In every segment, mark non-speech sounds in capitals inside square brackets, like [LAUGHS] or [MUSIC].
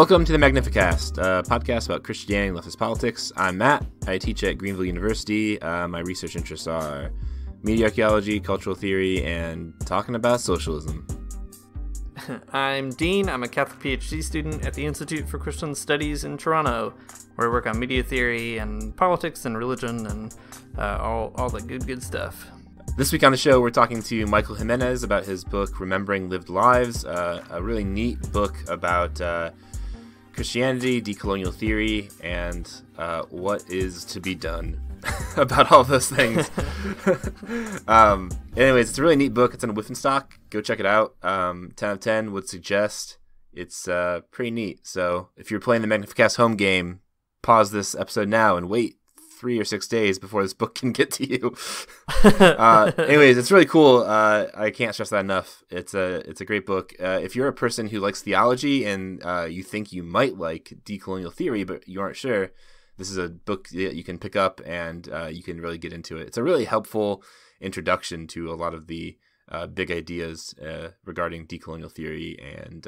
Welcome to the Magnificast, a podcast about Christianity and leftist politics. I'm Matt. I teach at Greenville University. Uh, my research interests are media archaeology, cultural theory, and talking about socialism. [LAUGHS] I'm Dean. I'm a Catholic PhD student at the Institute for Christian Studies in Toronto, where I work on media theory and politics and religion and uh, all, all the good, good stuff. This week on the show, we're talking to Michael Jimenez about his book, Remembering Lived Lives, uh, a really neat book about uh, Christianity, decolonial theory, and uh, what is to be done [LAUGHS] about all those things. [LAUGHS] um, anyways, it's a really neat book. It's on Wipf and Stock. Go check it out. Um, 10 out of 10 would suggest. It's uh, pretty neat. So if you're playing the Magnificast home game, pause this episode now and wait three or six days before this book [LAUGHS] can get to you. [LAUGHS] uh, anyways, it's really cool. Uh, I can't stress that enough. It's a it's a great book. Uh, if you're a person who likes theology and uh, you think you might like decolonial theory, but you aren't sure, this is a book that you can pick up and uh, you can really get into it. It's a really helpful introduction to a lot of the uh, big ideas regarding decolonial theory and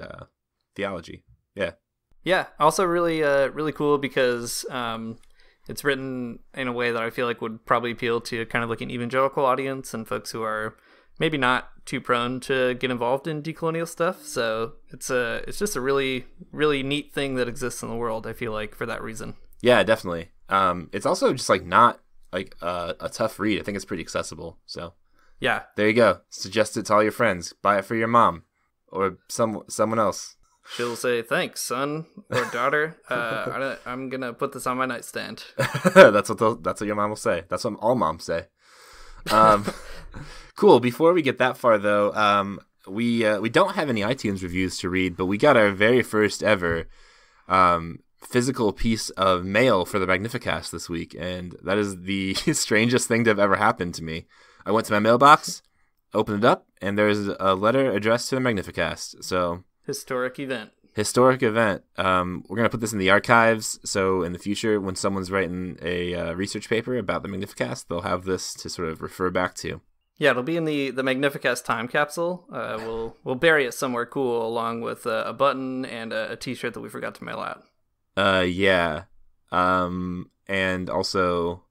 theology. Yeah. Yeah. Also, really, really cool because um, it's written in a way that I feel like would probably appeal to kind of like an evangelical audience and folks who are maybe not too prone to get involved in decolonial stuff. So it's a it's just a really really neat thing that exists in the world. I feel like for that reason. Yeah, definitely. Um, it's also just like not like uh, a tough read. I think it's pretty accessible. So yeah, there you go. Suggest it to all your friends. Buy it for your mom or some someone else she'll say thanks son or daughter. Uh, I, am gonna put this on my nightstand. [LAUGHS] That's what that's what your mom will say. That's what all moms say. Um, [LAUGHS] cool. Before we get that far though um, we uh, we don't have any itunes reviews to read but we got our very first ever um, physical piece of mail for the magnificast this week and that is the [LAUGHS] strangest thing to have ever happened to me. I went to my mailbox opened it up and there's a letter addressed to the magnificast. So Historic event. Historic event. Um, we're gonna put this in the archives, so in the future, when someone's writing a uh, research paper about the Magnificast, they'll have this to sort of refer back to. Yeah, it'll be in the the Magnificast time capsule. Uh, we'll we'll bury it somewhere cool, along with uh, a button and a a T-shirt that we forgot to mail out. Uh, yeah. Um, and also,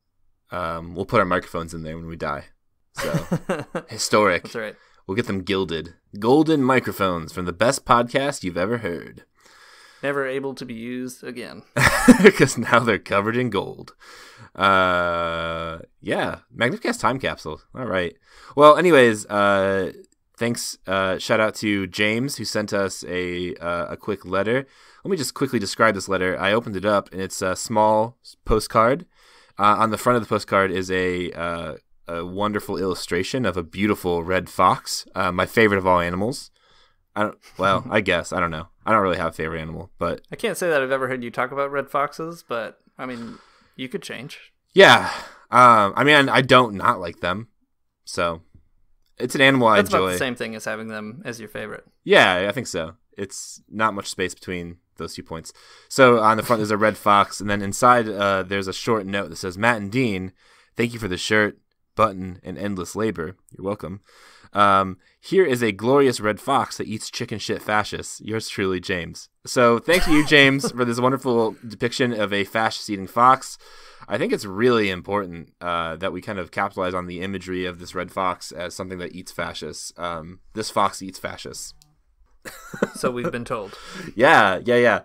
um, we'll put our microphones in there when we die. So [LAUGHS] historic. That's right. We'll get them gilded. Golden microphones from the best podcast you've ever heard. [LAUGHS] Never able to be used again. [LAUGHS] Because now they're covered in gold. Uh, yeah. Magnificast time capsule. All right. Well, anyways, uh, thanks. Uh, shout out to James who sent us a uh, a quick letter. Let me just quickly describe this letter. I opened it up and it's a small postcard. Uh, on the front of the postcard is a uh, a wonderful illustration of a beautiful red fox, uh, my favorite of all animals. I don't, well, [LAUGHS] I guess I don't know. I don't really have a favorite animal, but I can't say that I've ever heard you talk about red foxes. But I mean, you could change. Yeah, um, I mean, I don't not like them, so it's an animal I That's enjoy. About the same thing as having them as your favorite. Yeah, I think so. It's not much space between those two points. So on the front there's a red fox, and then inside uh, there's a short note that says, "Matt and Dean, thank you for the shirt button, and endless labor. You're welcome. Um, here is a glorious red fox that eats chicken shit fascists. Yours truly, James. So thank you, James, for this wonderful depiction of a fascist eating fox. I think it's really important uh, that we kind of capitalize on the imagery of this red fox as something that eats fascists. Um, this fox eats fascists. so we've been told. [LAUGHS] Yeah, yeah, yeah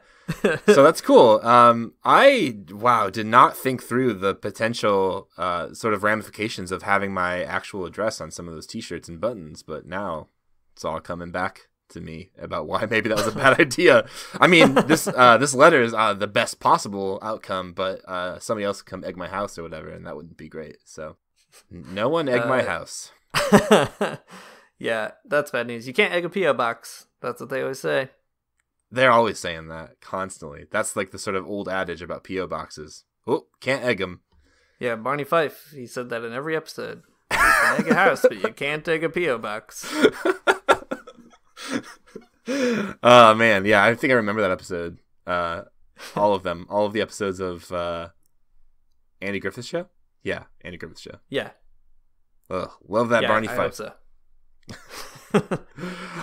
so that's cool. Um, I wow did not think through the potential uh, sort of ramifications of having my actual address on some of those T-shirts and buttons, but now it's all coming back to me about why [LAUGHS] maybe that was a bad idea. I mean, this [LAUGHS] uh, this letter is uh, the best possible outcome, but uh, somebody else could come egg my house or whatever, and that wouldn't be great. So no one egg my uh, house. [LAUGHS] yeah, that's bad news. You can't egg a PO box. That's what they always say. They're always saying that constantly. That's like the sort of old adage about PO boxes. Oh, can't egg them. Yeah, Barney Fife. He said that in every episode. You can egg a house, but you can't egg a PO box. oh [LAUGHS] man, yeah, I think I remember that episode. Uh, all of them, all of the episodes of uh, Andy Griffith Show. Yeah, Andy Griffith Show. Yeah. Ugh, love that yeah, Barney I Fife. So. [LAUGHS] all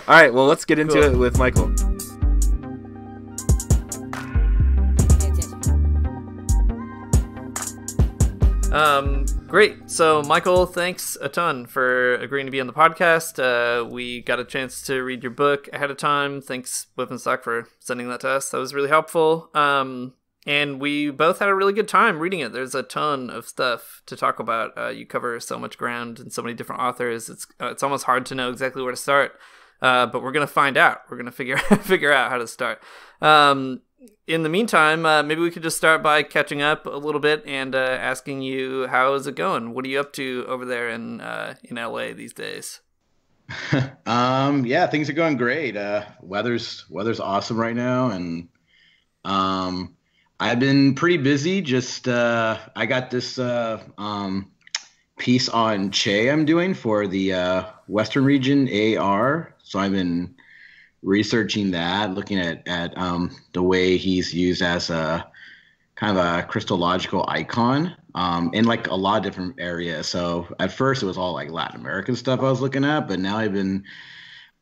right, well, let's get into cool. it with Michael. Um, great. So, Michael, thanks a ton for agreeing to be on the podcast. Uh, we got a chance to read your book ahead of time. Thanks, Wipf and Stock, for sending that to us. That was really helpful. Um, and we both had a really good time reading it. There's a ton of stuff to talk about. Uh, you cover so much ground and so many different authors. It's uh, it's almost hard to know exactly where to start. Uh, but we're gonna find out. We're gonna figure [LAUGHS] figure out how to start. Um, in the meantime, uh, maybe we could just start by catching up a little bit and uh, asking you how is it going? What are you up to over there in uh, in LA these days? [LAUGHS] um, yeah, things are going great. Uh, weather's weather's awesome right now, and um, I've been pretty busy. Just uh, I got this uh, um, piece on Che I'm doing for the Western Region AR. So I've been researching that, looking at at um, the way he's used as a kind of a Christological icon um, in like a lot of different areas. So at first it was all like Latin American stuff I was looking at, but now I've been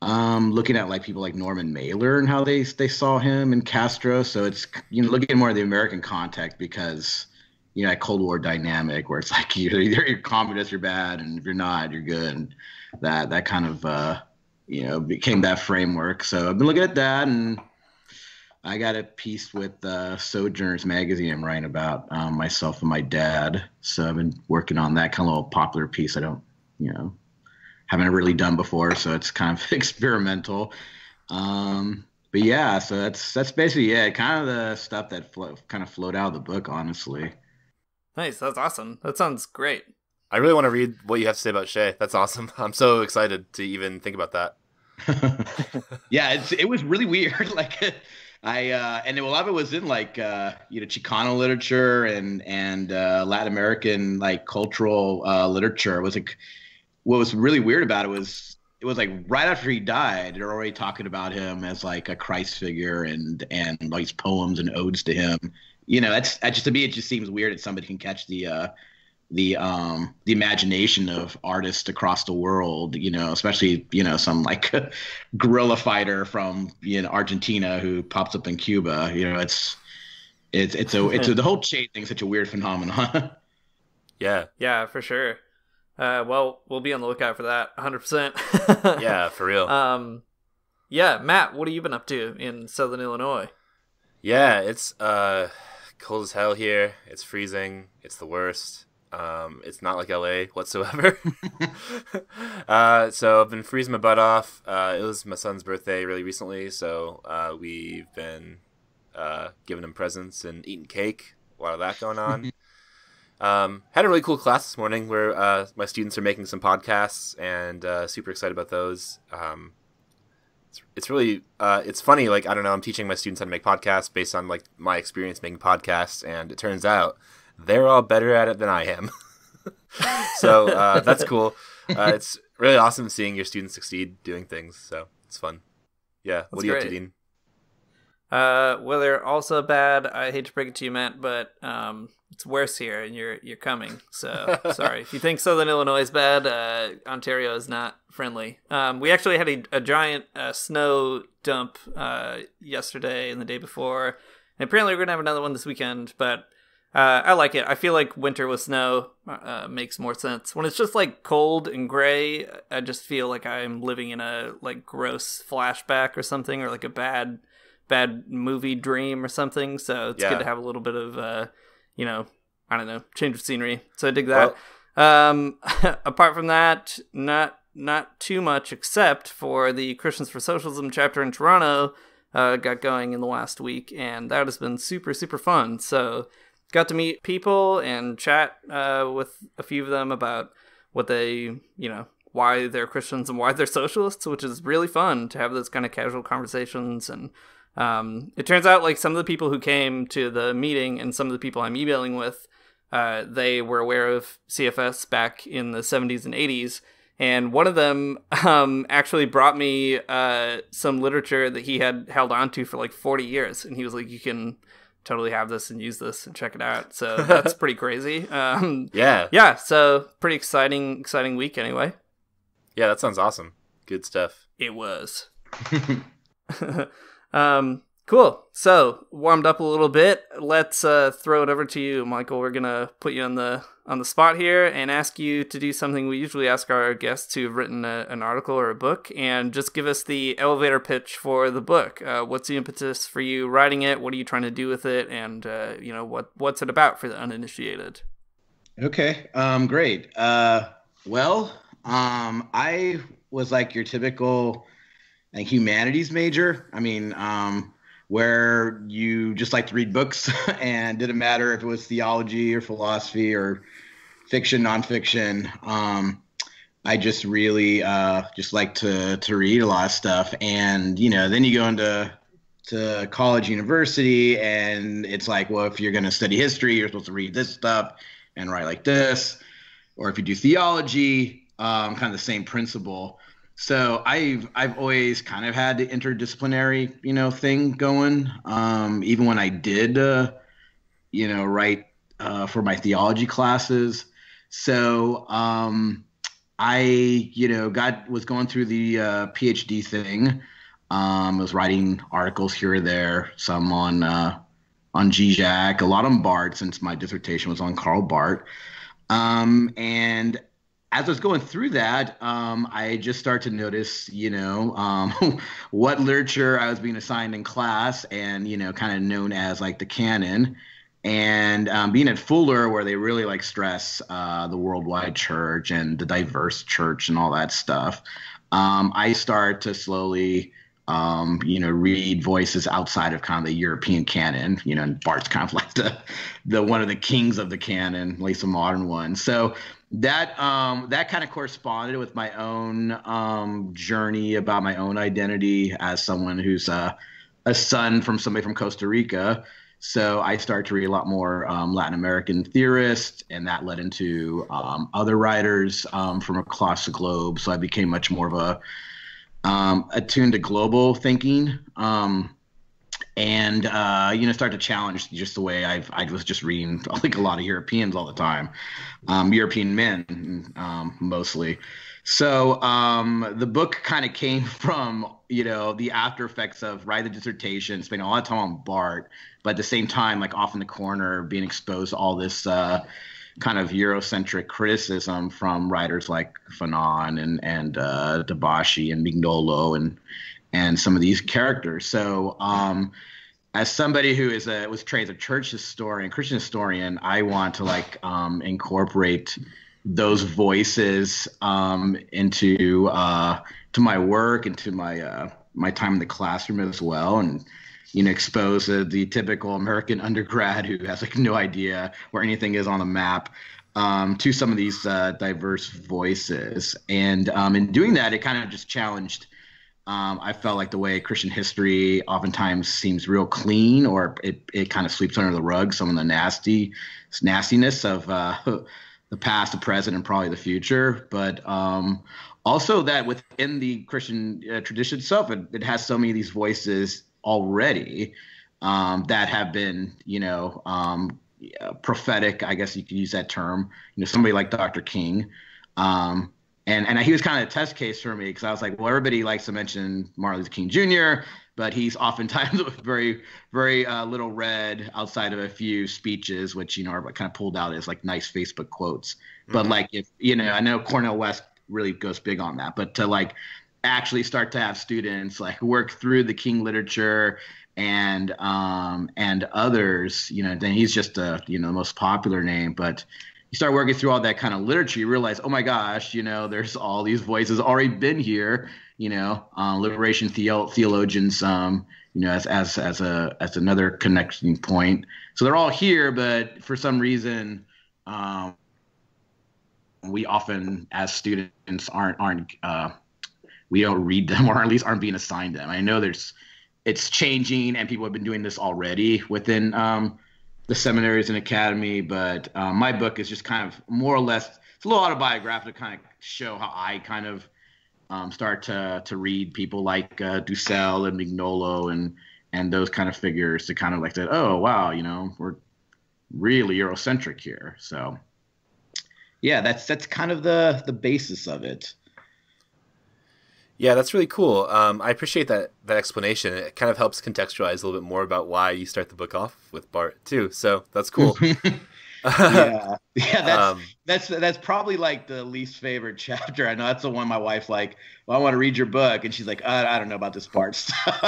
um, looking at like people like Norman Mailer and how they they saw him in Castro. So it's you know looking more at the American context because you know, Cold War dynamic where it's like [LAUGHS] you're either you're communist, you're bad, and if you're not, you're good. And that that kind of uh, you know became that framework. So I've been looking at that, and I got a piece with uh, Sojourners magazine I'm writing about um, myself and my dad. So I've been working on that kind of little popular piece. I don't, you know, haven't really done before, so it's kind of [LAUGHS] experimental. Um, but yeah, so that's that's basically yeah, kind of the stuff that flo- kind of flowed out of the book, honestly. Nice. That's awesome. That sounds great. I really want to read what you have to say about Che. That's awesome. [LAUGHS] I'm so excited to even think about that. [LAUGHS] yeah, it's, it was really weird. [LAUGHS] like I uh, and a lot of it was in like uh, you know Chicano literature and and uh, Latin American like cultural uh, literature. It was like what was really weird about it was it was like right after he died, they're already talking about him as like a Christ figure and and like poems and odes to him you know, that's, that's just to me. It just seems weird that somebody can catch the uh, the um the imagination of artists across the world. You know, especially you know some like [LAUGHS] guerrilla fighter from you know Argentina who pops up in Cuba. You know, it's it's it's a [LAUGHS] it's a, the whole chain thing. Such a weird phenomenon. [LAUGHS] yeah, yeah, for sure. Uh, well, we'll be on the lookout for that 100%. yeah, for real. Um, yeah, Matt, what have you been up to in Southern Illinois? Yeah, it's uh cold as hell here. It's freezing. It's the worst. Um, it's not like LA whatsoever. [LAUGHS] uh, so I've been freezing my butt off. Uh, it was my son's birthday really recently, so uh, we've been uh, giving him presents and eating cake. A lot of that going on. [LAUGHS] um, had a really cool class this morning where uh, my students are making some podcasts and uh, super excited about those. Um, it's, it's really uh, it's funny like i don't know i'm teaching my students how to make podcasts based on like my experience making podcasts and it turns out they're all better at it than i am [LAUGHS] so uh, that's cool uh, it's really awesome seeing your students succeed doing things so it's fun yeah that's what do you great. have to dean uh, well, they're also bad. I hate to break it to you, Matt, but um, it's worse here, and you're you're coming. So [LAUGHS] sorry if you think Southern Illinois is bad. Uh, Ontario is not friendly. Um, we actually had a, a giant uh, snow dump uh, yesterday and the day before, and apparently we're gonna have another one this weekend. But uh, I like it. I feel like winter with snow uh, makes more sense. When it's just like cold and gray, I just feel like I'm living in a like gross flashback or something, or like a bad bad movie dream or something. So it's yeah. good to have a little bit of, uh, you know, I don't know, change of scenery. So I dig that. Well, um, [LAUGHS] apart from that, not not too much, except for the Christians for Socialism chapter in Toronto uh, got going in the last week, and that has been super super fun. So got to meet people and chat uh, with a few of them about what they, you know, why they're Christians and why they're socialists, which is really fun to have those kind of casual conversations and um, it turns out like some of the people who came to the meeting and some of the people I'm emailing with, uh, they were aware of CFS back in the 70s and 80s. And one of them [LAUGHS] um, actually brought me uh, some literature that he had held on to for like 40 years. And he was like, you can totally have this and use this and check it out. So [LAUGHS] that's pretty crazy. Um, yeah. Yeah. So pretty exciting, exciting week anyway. Yeah, that sounds awesome. Good stuff. It was. [LAUGHS] [LAUGHS] Um, Cool. So warmed up a little bit. Let's uh, throw it over to you, Michael. We're gonna put you on the on the spot here and ask you to do something we usually ask our guests who have written a, an article or a book, and just give us the elevator pitch for the book. Uh, what's the impetus for you writing it? What are you trying to do with it? And uh, you know what what's it about for the uninitiated? Okay. Um. Great. Uh. Well. Um. I was like your typical like humanities major. I mean. Um where you just like to read books [LAUGHS] and didn't matter if it was theology or philosophy or fiction, nonfiction. Um, I just really uh, just like to to read a lot of stuff, and you know, then you go into to college, university, and it's like, well, if you're going to study history, you're supposed to read this stuff and write like this, or if you do theology, um, kind of the same principle. So I've I've always kind of had the interdisciplinary you know thing going. Um, even when I did uh, you know write uh, for my theology classes. So um, I you know got was going through the uh, PhD thing. Um, I was writing articles here or there, some on uh, on Zizek, a lot on Barth since my dissertation was on Karl Barth. Um, and as I was going through that, um, I just started to notice, you know, um, [LAUGHS] what literature I was being assigned in class, and you know, kind of known as like the canon. And um, being at Fuller, where they really like stress uh, the worldwide church and the diverse church and all that stuff, um, I start to slowly, um, you know, read voices outside of kind of the European canon. You know, and Barth's kind of like the the one of the kings of the canon, at least a modern one. So that um, that kind of corresponded with my own um, journey about my own identity as someone who's uh, a son from somebody from Costa Rica. So I started to read a lot more um, Latin American theorists, and that led into um, other writers um, from across the globe. So I became much more of a um, attuned to global thinking and uh, you know start to challenge just the way I've I was just reading [LAUGHS] like a lot of Europeans all the time, um, European men um, mostly. So um, the book kind of came [LAUGHS] from you know the after effects of writing the dissertation, spending a lot of time on Barth, but at the same time like off in the corner being exposed to all this. Uh, kind of Eurocentric criticism from writers like Fanon and and uh, Dabashi and Mignolo and and some of these characters. So, um, as somebody who is a was trained as a church historian, Christian historian, I want to like um, incorporate those voices um, into uh, to my work and to my uh, my time in the classroom as well, and you know expose uh, the typical American undergrad who has like no idea where anything is on the map. Um, to some of these uh, diverse voices, and um, in doing that, it kind of just challenged um, I felt like the way Christian history oftentimes seems real clean, or it, it kind of sweeps under the rug some of the nasty nastiness of uh, [LAUGHS] the past, the present, and probably the future. But um, also that within the Christian uh, tradition itself, it, it, has so many of these voices already um, that have been, you know, um, prophetic. I guess you could use that term. You know, somebody like Dr. King. Um, and and he was kind of a test case for me because I was like, well, everybody likes to mention Martin Luther King Jr., but he's oftentimes [LAUGHS] very very uh, little read outside of a few speeches, which you know are kind of pulled out as like nice Facebook quotes. Mm-hmm. But like if you know, I know Cornel West really goes big on that, but to like actually start to have students like work through the King literature and um and others, you know, then he's just a you know the most popular name, but you start working through all that kind of literature, you realize, oh my gosh, you know, there's all these voices already been here, you know, uh, liberation theo- theologians, um, you know, as as as a as another connecting point. So they're all here, but for some reason, um, we often, as students, aren't aren't uh, we don't read them, [LAUGHS] or at least aren't being assigned them. I know there's it's changing, and people have been doing this already within um, the seminaries and academy, but uh, my book is just kind of more or less it's a little autobiographical to kind of show how I kind of um, start to to read people like uh, Dussel and Mignolo and and those kind of figures to kind of like that. Oh wow, you know we're really Eurocentric here. So yeah, that's that's kind of the the basis of it. Yeah, that's really cool. Um, I appreciate that that explanation. It kind of helps contextualize a little bit more about why you start the book off with Barth too. So that's cool. [LAUGHS] yeah, [LAUGHS] yeah, that's um, that's that's probably like the least favorite [LAUGHS] chapter. I know that's the one my wife like. Well, I want to read your book, and she's like, I, I don't know about this part stuff.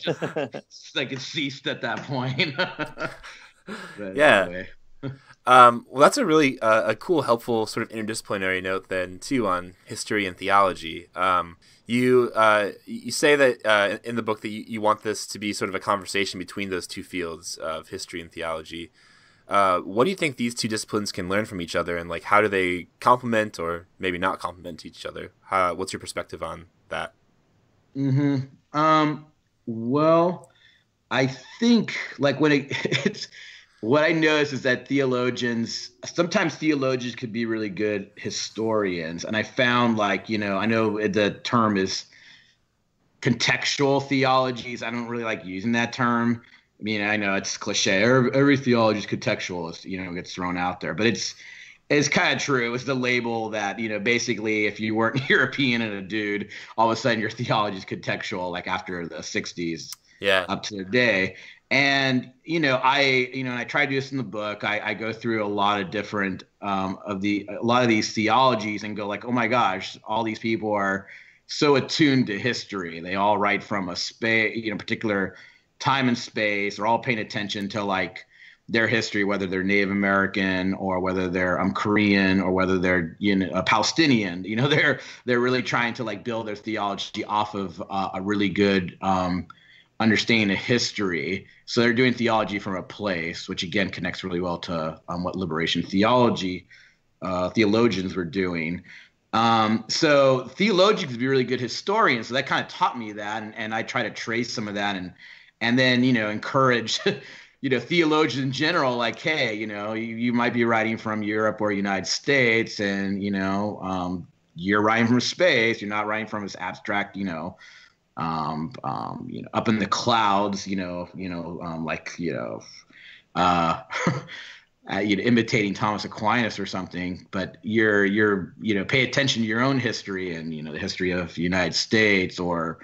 just, like it ceased at that point. yeah. Anyway. Um, well, that's a really uh, a cool, helpful sort of interdisciplinary note then too on history and theology. Um, you uh, you say that uh, in the book that you, you, want this to be sort of a conversation between those two fields of history and theology. Uh, what do you think these two disciplines can learn from each other, and like how do they complement or maybe not complement each other? How, what's your perspective on that? Hmm. Um. Well, I think like when it, [LAUGHS] it's what I notice is that theologians sometimes theologians could be really good historians, and I found like you know I know the term is contextual theologies. I don't really like using that term I mean, I know it's cliche. Every, every theology is contextualist, you know, gets thrown out there, but it's it's kind of true. It's the label that you know, basically, if you weren't [LAUGHS] European and a dude, all of a sudden your theology is contextual, like after the '60s, yeah, up to today. And you know, I you know, and I try to do this in the book. I, I go through a lot of different um, of the a lot of these theologies and go like, oh my gosh, all these people are so attuned to history. They all write from a space, you know, particular time and space. They're all paying attention to like their history, whether they're Native American or whether they're um, Korean or whether they're you know a Palestinian. You know, [LAUGHS] they're they're really trying to like build their theology off of uh, a really good um, understanding of history. So they're doing theology from a place, which again connects really well to um, what liberation theology uh, theologians were doing. Um, so theologians would be really good historians. So that kind of taught me that, and, and I try to trace some of that and and then you know encourage [LAUGHS] you know theologians in general like hey you know you, you might be writing from europe or united states and you know um, you're writing from space you're not writing from this abstract you know um, um, you know up in the clouds you know you know um, like you know [LAUGHS] uh, [LAUGHS] uh, you know, imitating Thomas Aquinas or something, but you're you're you know pay attention to your own history and you know the history of the United States or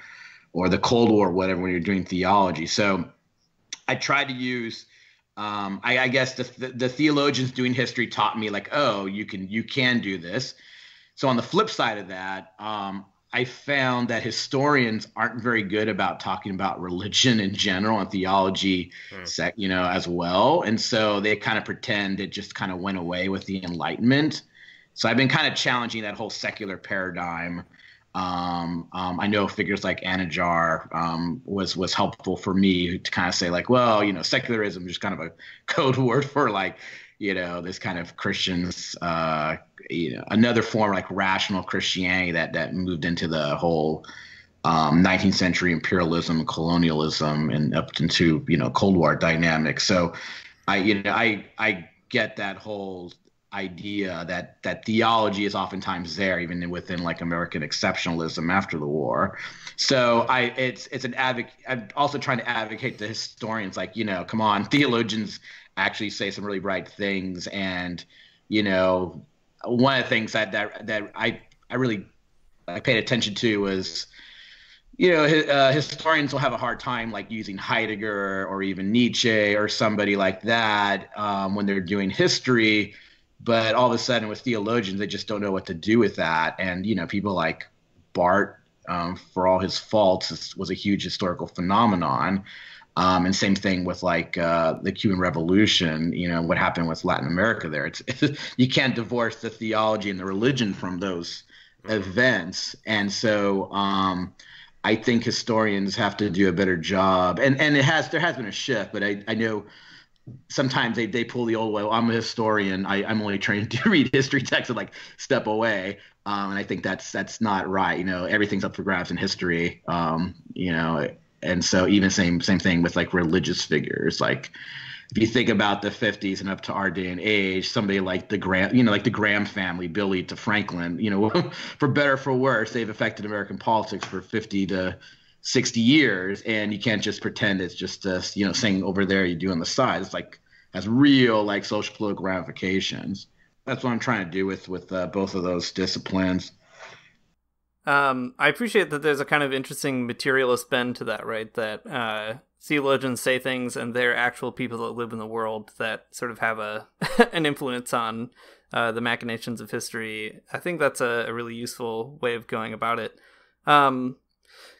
or the Cold War, whatever, when you're doing theology. So I tried to use, um, I, I, guess the, the, the theologians doing history taught me like, oh, you can you can do this. So on the flip side of that, um, I found that historians aren't very good about talking about religion in general and theology, mm. you know, as well. And so they kind of pretend it just kind of went away with the Enlightenment. So I've been kind of challenging that whole secular paradigm um, um, I know figures like Anajar um, was was helpful for me to kind of say like, well, you know, secularism is just kind of a [LAUGHS] code word for like, you know, this kind of Christians, uh, you know, another form like rational Christianity that that moved into the whole um, 19th um, century imperialism, colonialism, and up into you know Cold War dynamics. So, I you know I I get that whole idea that that theology is oftentimes there even within like American exceptionalism after the war. So I it's it's an advocate I'm also trying to advocate to historians like, you know, come on, theologians actually say some really bright things. And you know, one of the things that that that I I really I paid attention to was you know, uh, historians will have a hard time like using Heidegger or even Nietzsche or somebody like that um, when they're doing history. But all of a sudden with theologians they just don't know what to do with that. And you know people like Barth, um, for all his faults was a huge historical phenomenon um, and same thing with like uh, the Cuban Revolution, you know, what happened with Latin America there. It's, it's [LAUGHS] you can't divorce the theology and the religion from those mm-hmm. events. And so um, I think historians have to do a better job. And and it has there has been a shift, but I, I know sometimes they, they pull the old way. Well, I'm a historian. I, I'm only trained [LAUGHS] to read history texts and like step away. Um, and I think that's that's not right. You know, everything's up for grabs in history. Um, you know, and so even same same thing with like religious figures. Like if you think about the 50s and up to our day and age, somebody like the Graham, you know, like the Graham family, Billy to Franklin, you know, [LAUGHS] for better for worse, they've affected American politics for 50 to 60 years. And you can't just pretend it's just a you know saying over there you do on the side. It's like has real like social political ramifications. That's what i'm trying to do with with uh, both of those disciplines Um, I appreciate that there's a kind of interesting materialist bend to that, right? That uh, theologians say things and they're actual people that live in the world that sort of have a [LAUGHS] an influence on uh, the machinations of history. I think that's a, a really useful way of going about it. Um,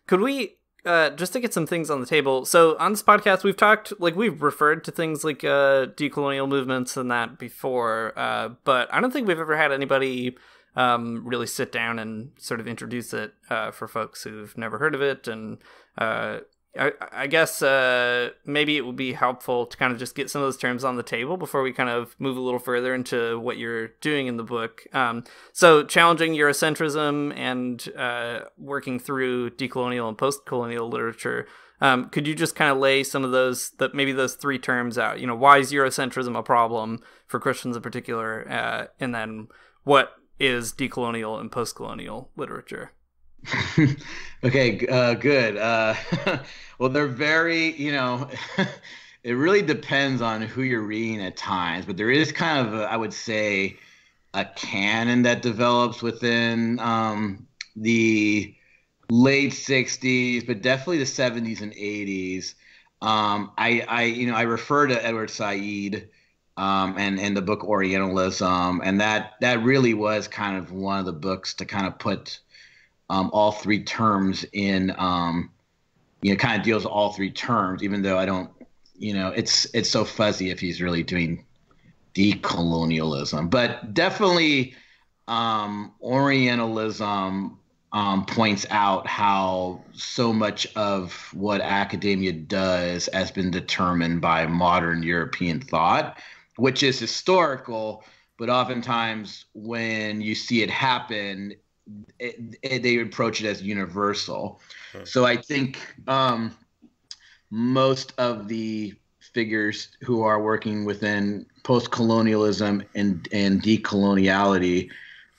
could we uh, just to get some things on the table? So on this podcast, we've talked like we've referred to things like uh, decolonial movements and that before, uh, but I don't think we've ever had anybody um, really sit down and sort of introduce it uh, for folks who've never heard of it and uh, I, I guess uh, maybe it would be helpful to kind of just get some of those terms on the table before we kind of move a little further into what you're doing in the book. Um, so, challenging Eurocentrism and uh, working through decolonial and post-colonial literature. Um, could you just kind of lay some of those, that maybe those three terms out? You know, why is Eurocentrism a problem for Christians in particular, uh, and then what is decolonial and post-colonial literature? [LAUGHS] okay, uh, good. Uh, [LAUGHS] well, they're very, you know, [LAUGHS] it really depends on who you're reading at times, but there is kind of, a, I would say, a canon that develops within um, the late 60s, but definitely the 70s and 80s. Um, I, I, you know, I refer to Edward Said um, and in the book Orientalism, and that that really was kind of one of the books to kind of put um, all three terms in um, you know kind of deals with all three terms even though i don't you know it's it's so fuzzy if he's really doing decolonialism. But definitely um, orientalism um, points out how so much of what academia does has been determined by modern european thought which is historical but oftentimes when you see it happen it, it, they approach it as universal. So I think um, most of the figures who are working within post-colonialism and and decoloniality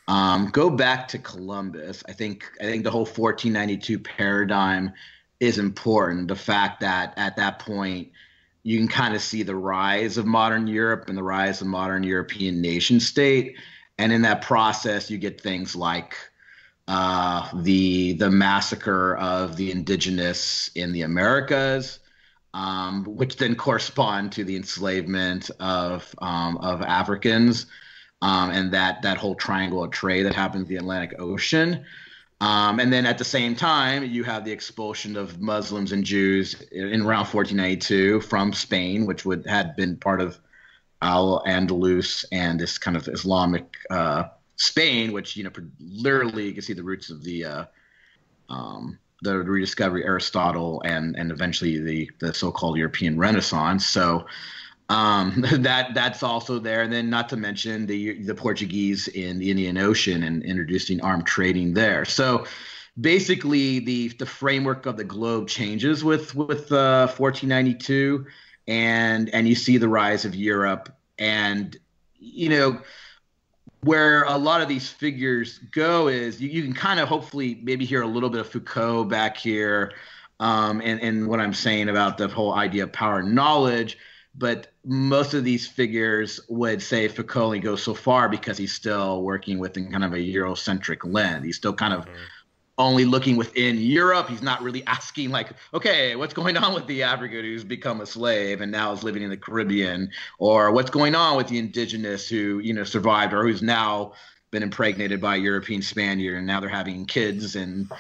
um, go back to Columbus. I think I think the whole 1492 paradigm is important. The fact that at that point you can kind of see the rise of modern Europe and the rise of modern European nation state, and in that process you get things like uh, the the massacre of the indigenous in the Americas, um, which then correspond to the enslavement of um, of Africans, um, and that that whole triangle of trade that happens in the Atlantic Ocean. Um, and then at the same time, you have the expulsion of Muslims and Jews in around 1492 from Spain, which would had been part of Al Andalus and this kind of Islamic uh, Spain, which you know literally you can see the roots of the uh, um, the rediscovery Aristotle and and eventually the the so-called European Renaissance. So um, [LAUGHS] that that's also there, and then not to mention the the Portuguese in the Indian Ocean and introducing armed trading there. So basically, the the framework of the globe changes with with uh, 1492, and and you see the rise of Europe, and you know where a lot of these figures go is you, you can kind of hopefully maybe hear a little bit of Foucault back here um, and, and what I'm saying about the whole idea of power and knowledge. But most of these figures would say Foucault only goes so far because he's still working within kind of a Eurocentric lens. He's still kind of mm-hmm only looking within Europe. He's not really [LAUGHS] asking, like, okay, what's going on with the African who's become a slave and now is living in the Caribbean, or what's going on with the indigenous who, you know, survived or who's now been impregnated by a European Spaniard and now they're having kids and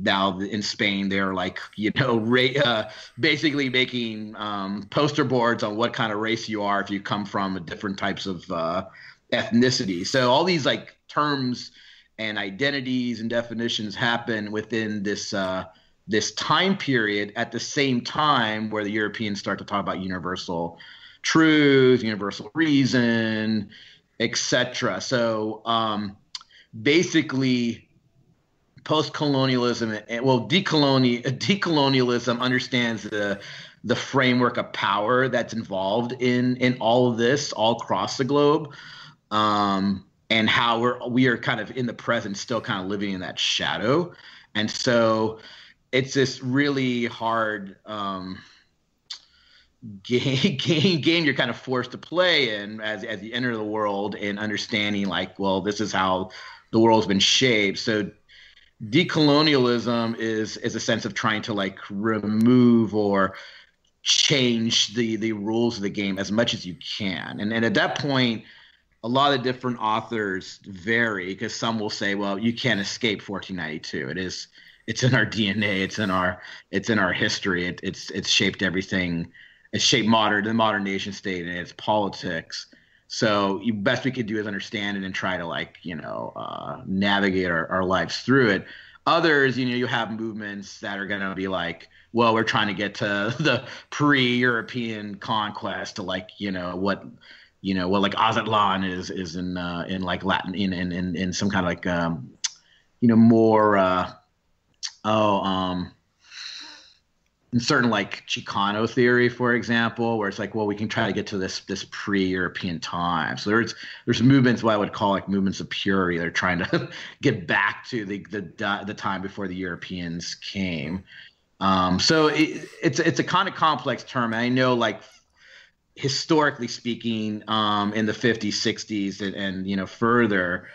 now in Spain they're like, you know, [LAUGHS] ra- uh, basically making um, poster boards on what kind of race you are if you come from different types of uh, ethnicity. So all these like terms and identities and definitions happen within this uh, this time period at the same time where the Europeans start to talk about universal truth, universal reason, etc. So um, basically, post-colonialism, well, decolonial decolonialism understands the the framework of power that's involved in in all of this all across the globe. Um, and how we're we are kind of in the present still kind of living in that shadow and so it's this really hard um, game, game game you're kind of forced to play in as as you enter the world and understanding like well this is how the world's been shaped so decolonialism is is a sense of trying to like remove or change the the rules of the game as much as you can. And and at that point, a lot of different authors vary because some will say, well, you can't escape 1492. It is it's in our DNA. It's in our it's in our history. It, it's it's shaped everything. It's shaped modern the modern nation state and its politics. So the best we could do is understand it and try to like you know uh, navigate our, our lives through it. Others, you know, you have movements that are going to be like, well, we're trying to get to [LAUGHS] the pre-European conquest to like you know what you know what like Aztlan is is in uh, in like Latin in in in, in some kind of like um, you know more. Uh, oh, um, certain like Chicano theory, for example, where it's like, well, we can try to get to this this pre-European time. So there's there's movements what I would call like movements of purity. They're trying to [LAUGHS] get back to the the the time before the Europeans came. Um, so it, it's it's a kind of complex term. I know like historically speaking, um, in the 50s, 60s, and, and you know further,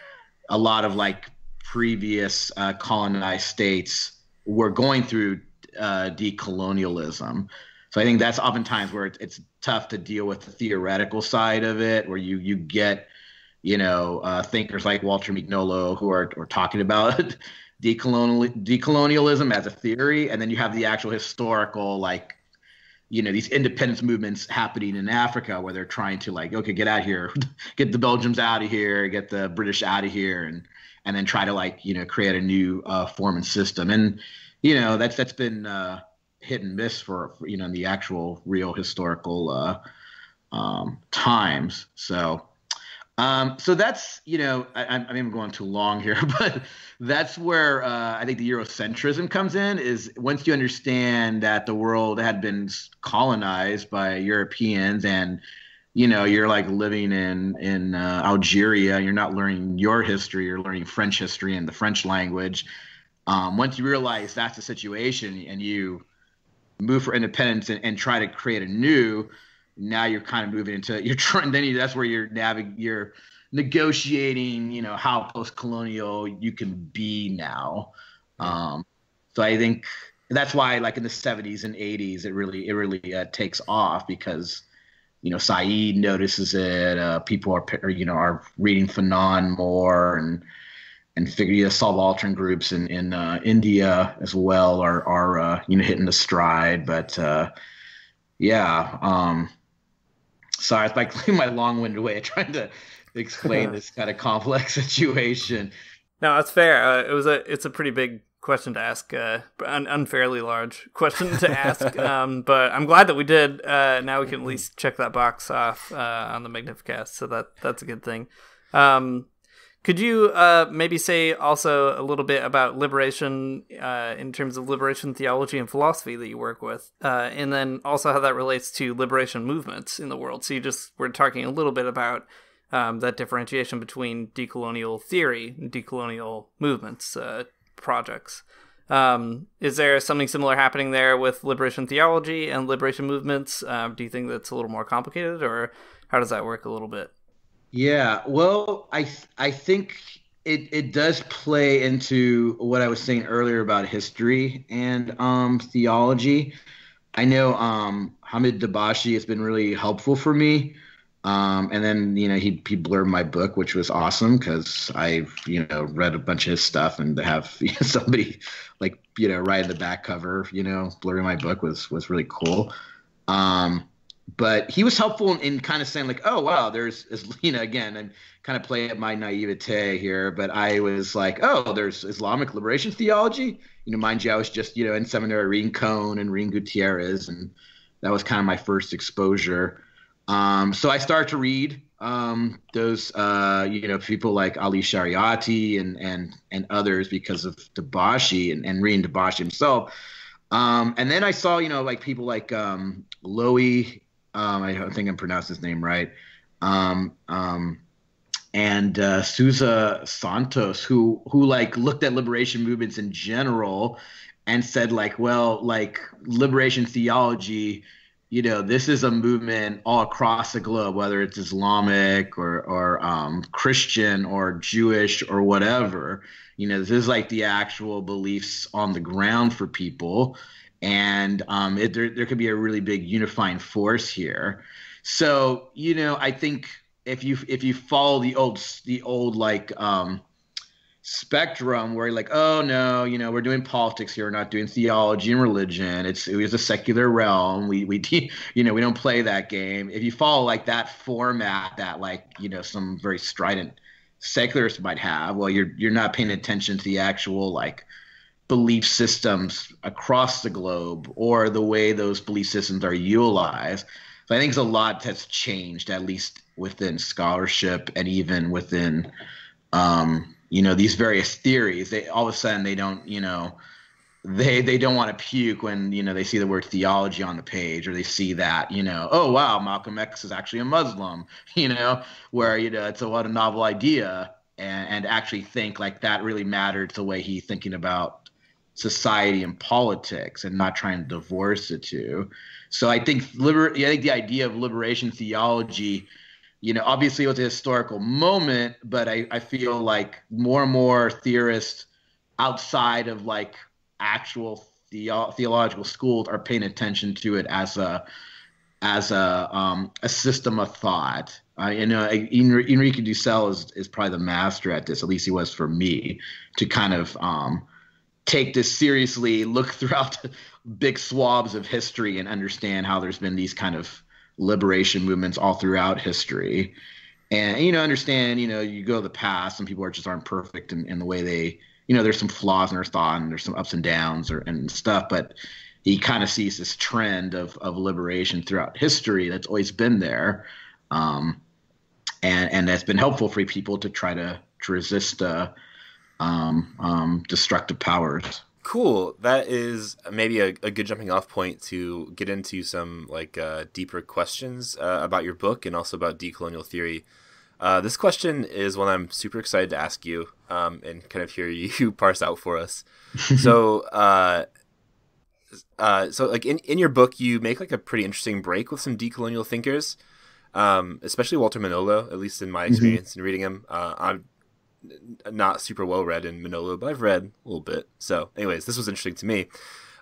a lot of like previous uh, colonized states were going through uh, decolonialism. So I think that's oftentimes where it's tough to deal with the theoretical side of it, where you you get, you know, uh, thinkers like Walter Mignolo who are, are talking about [LAUGHS] decolonial decolonialism as a theory, and then you have the actual historical like, you know, these independence movements happening in Africa where they're trying to like, okay, get out here, [LAUGHS] get the Belgians out of here, get the British out of here, and and then try to like you know create a new uh, form and system and you know that's that's been uh, hit and miss for, for, you know in the actual real historical uh, um, times. So. Um, so that's you know I, I mean I'm going too long here, [LAUGHS] but that's where uh, I think the Eurocentrism comes in. Is once you understand that the world had been colonized by Europeans and you know you're like living in in uh, Algeria, you're not learning your history, you're learning French history and the French language, um, once you realize that's the situation and you move for independence and, and, try to create a new, now you're kind of moving into [LAUGHS] you're trying. Then you, that's where you're navig- you're negotiating. You know how post-colonial you can be now. Um, so I think that's why, like in the 70s and 80s, it really it really uh, takes off because you know Said notices it. Uh, people are you know are reading Fanon more and and figure the subaltern groups in in uh, India as well are are uh, you know hitting the stride. But uh, yeah, um, sorry, it's like [LAUGHS] my long-winded way of trying to explain [LAUGHS] this kind of complex [LAUGHS] situation. No, that's fair. Uh, it was a it's a pretty big question to ask, uh, an unfairly large question to ask. um, but I'm glad that we did. Uh, now we can at least check that box off uh, on the Magnificast, so that that's a good thing. Um, could you uh, maybe say also a little bit about liberation uh, in terms of liberation theology and philosophy that you work with, uh, and then also how that relates to liberation movements in the world? So you just were talking a little bit about um, that differentiation between decolonial theory and decolonial movements uh, projects. Um, is there something similar happening there with liberation theology and liberation movements? Uh, do you think that's a little more complicated, or how does that work a little bit? Yeah, well, I I think it it does play into what I was saying earlier about history and um, theology. I know um, Hamid Dabashi has been really helpful for me. Um, and then you know he he blurred my book, which was awesome because I've you know read a bunch of his stuff and to have [LAUGHS] somebody like you know write the back cover, you know, blurring my book was was really cool. Um, but he was helpful in, in, kind of saying like, oh wow, there's you [LAUGHS] know again and kind of play at my naivete here, but I was like, oh, there's Islamic liberation theology. You know, mind you, I was just you know in seminary reading Cone and reading Gutierrez, and that was kind of my first exposure. Um, so I started to read um, those uh, you know people like Ali Shariati and and and others because of Dabashi and, and reading Dabashi himself. Um, and then I saw, you know, like people like um, um, I think I'm pronouncing his name right. Um, um, and uh, Santos, who who like looked at liberation movements in general and said like, well, like liberation theology you know, this is a movement all across the globe, whether it's Islamic or or um, Christian or Jewish or whatever. You know, this is like the actual beliefs on the ground for people, and um, it, there there could be a really big unifying force here. So you know, I think if you if you follow the old the old like um, spectrum where you're like, oh no, you know, we're doing politics here, we're not doing theology and religion. It's it was a secular realm. We we [LAUGHS] you know we don't play that game. If you follow like that format that like you know some very strident secularists might have, well, you're you're not paying attention to the actual like belief systems across the globe or the way those belief systems are utilized. So I think a lot has changed, at least within scholarship and even within um, you know these various theories they all of a sudden they don't you know they they don't want to puke when you know they see the word theology on the page or they see that you know oh wow Malcolm X is actually a Muslim [LAUGHS] you know where you know it's a what a novel idea and and actually think like that really mattered the way he's thinking about society and politics and not trying to divorce the two so I think liber- I think the idea of liberation theology you know, obviously it was a historical moment, but I, I feel like more and more theorists outside of like actual theo- theological schools are paying attention to it as a as a um, a system of thought. You know, Enrique Dussel is is probably the master at this. At least he was for me to kind of um, take this seriously, look throughout [LAUGHS] big swabs of history, and understand how there's been these kind of liberation movements all throughout history. And you know understand you know you go to the past some people are just aren't perfect in, in the way they you know there's some flaws in their thought and there's some ups and downs or and stuff but he kind of sees this trend of of liberation throughout history that's always been there um, and and that's been helpful for people to try to to resist uh, um, um, destructive powers Cool. That is maybe a, a, good jumping off point to get into some like uh, deeper questions uh, about your book and also about decolonial theory. Uh, this question is one I'm super excited to ask you um, and kind of hear [LAUGHS] you parse out for us. [LAUGHS] so, uh, uh, so like in, in your book, you make like a pretty interesting break with some decolonial thinkers, um, especially Walter Mignolo. At least in my mm-hmm. experience mm-hmm. in reading him, uh, I'm not super well read in Mignolo, but I've read a little bit. So, anyways, this was interesting to me.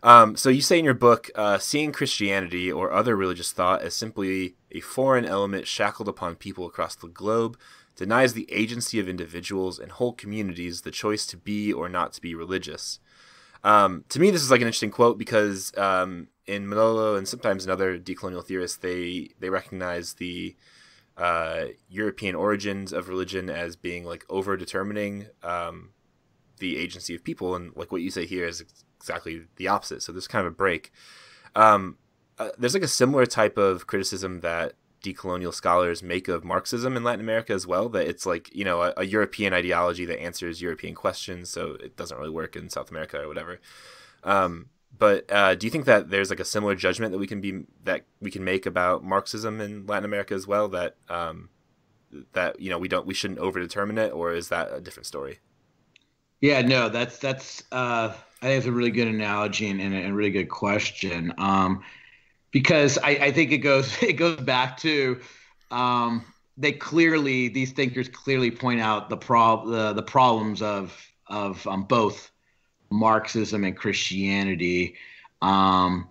Um, so, you say in your book, uh, seeing Christianity or other religious thought as simply a foreign element shackled upon people across the globe denies the agency of individuals and whole communities the choice to be or not to be religious. Um, to me, this is like an interesting quote because um, in Mignolo and sometimes in other decolonial theorists, they they recognize the uh, European origins of religion as being like over determining um, the agency of people, and like what you say here is exactly the opposite. So there's kind of a break. Um, uh, there's like a similar type of criticism that decolonial scholars make of Marxism in Latin America as well. That it's like you know a, a European ideology that answers European questions, so it doesn't really work in South America or whatever. Um, but uh, do you think that there's like a similar judgment that we can be that we can make about Marxism in Latin America as well? That um, that you know we don't we shouldn't overdetermine it, or is that a different story? Yeah, no, that's that's uh, I think it's a really good analogy and, and a really good question. Um, because I, I think it goes [LAUGHS] it goes back to um, they clearly these thinkers clearly point out the prob the, the problems of of um, both Marxism and Christianity. Um,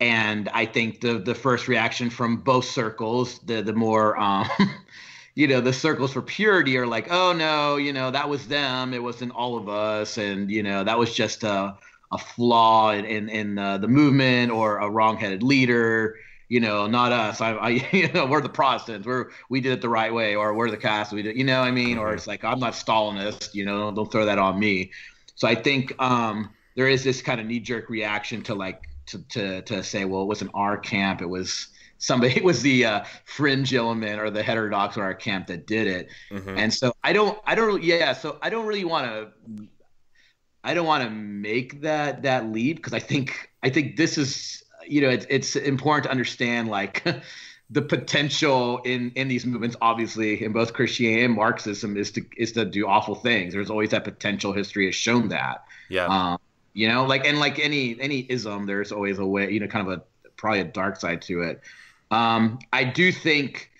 and I think the the first reaction from both circles, the the more um, [LAUGHS] you know, the circles for purity are like, oh no, you know, that was them, it wasn't all of us, and you know, that was just a a flaw in in, in uh, the movement or a wrong-headed leader. You know, not us. I, I, [LAUGHS] you know, we're the Protestants. We're we did it the right way, or we're the Catholics. We did, you know, I mean, or it's like I'm not Stalinist. You know, don't throw that on me. So I think um, there is this kind of knee jerk reaction to like to, to to say, well, it wasn't our camp. It was somebody. [LAUGHS] It was the uh, fringe element or the heterodox of our camp that did it. Mm-hmm. And so I don't I don't yeah. So I don't really want to. I don't want to make that that leap because I think I think this is you know it's it's important to understand like [LAUGHS] the potential in in these movements obviously in both christianity and marxism is to is to do awful things. There's always that potential history has shown that. Yeah. Um, you know like and like any any ism there's always a way you know kind of a probably a dark side to it. Um, I do think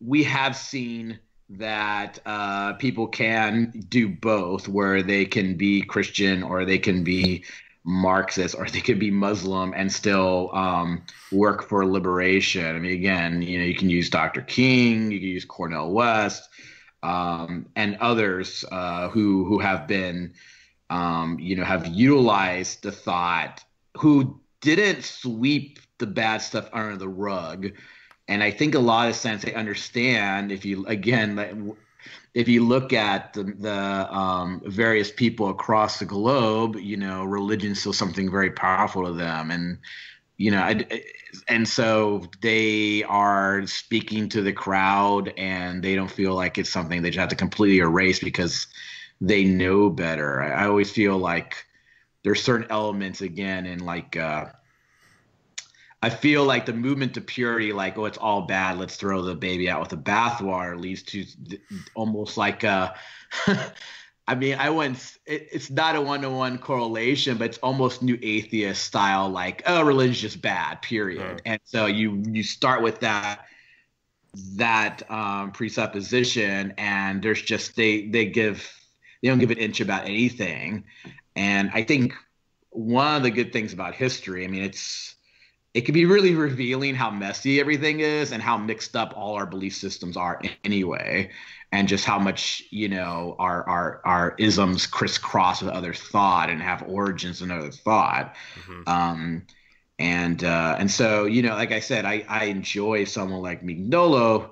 we have seen that uh, people can do both, where they can be Christian or they can be Marxist or they could be Muslim and still um, work for liberation. I mean, again, you know, you can use Dr. King, you can use Cornel West, um, and others uh, who who have been, um, you know, have utilized the thought, who didn't sweep the bad stuff under the rug. And I think a lot of sense they understand if you again if you look at the, the um, various people across the globe, you know, religion is still something very powerful to them, and you know, and so they are speaking to the crowd, and they don't feel like it's something they just have to completely erase because they know better. I, I always feel like there's certain elements again in like. Uh, I feel like the movement to purity, like, oh, it's all bad, let's throw the baby out with the bathwater, leads to almost like a. [LAUGHS] I mean, I went. It, it's not a one-to-one correlation, but it's almost new atheist style, like, oh, religion's just bad, period. And so you you start with that that um, presupposition, and there's just they they give they don't give an inch about anything, and I think one of the good things about history, I mean, it's it can be really revealing how messy everything is and how mixed up all our belief systems are anyway and just how much you know our our our isms crisscross with other thought and have origins in other thought mm-hmm. um and uh and so you know like i said i i enjoy someone like mignolo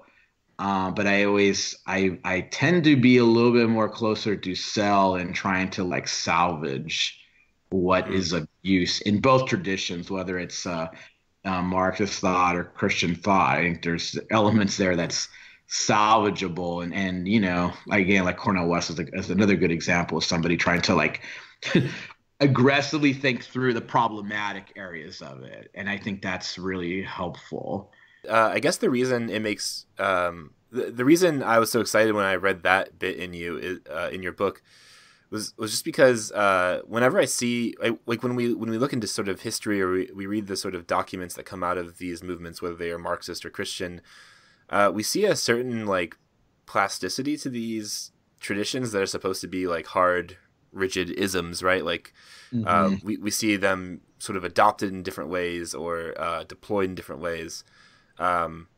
uh, but I always I I tend to be a little bit more closer to Dussel and trying to like salvage what mm-hmm. is of use in both traditions, whether it's uh, uh, Marxist thought or Christian thought. I think there's elements there that's salvageable, and and you know, again, like Cornel West is, a, is another good example of somebody trying to like. [LAUGHS] aggressively think through the problematic areas of it and i think that's really helpful uh, i guess the reason it makes um, the, the reason i was so excited when i read that bit in you uh, in your book was was just because uh, whenever I see I, like when we when we look into sort of history or we, we read the sort of documents that come out of these movements, whether they are Marxist or Christian, uh, we see a certain like plasticity to these traditions that are supposed to be like hard, rigid isms, right? Like mm-hmm. um, we we see them sort of adopted in different ways or uh, deployed in different ways. Um,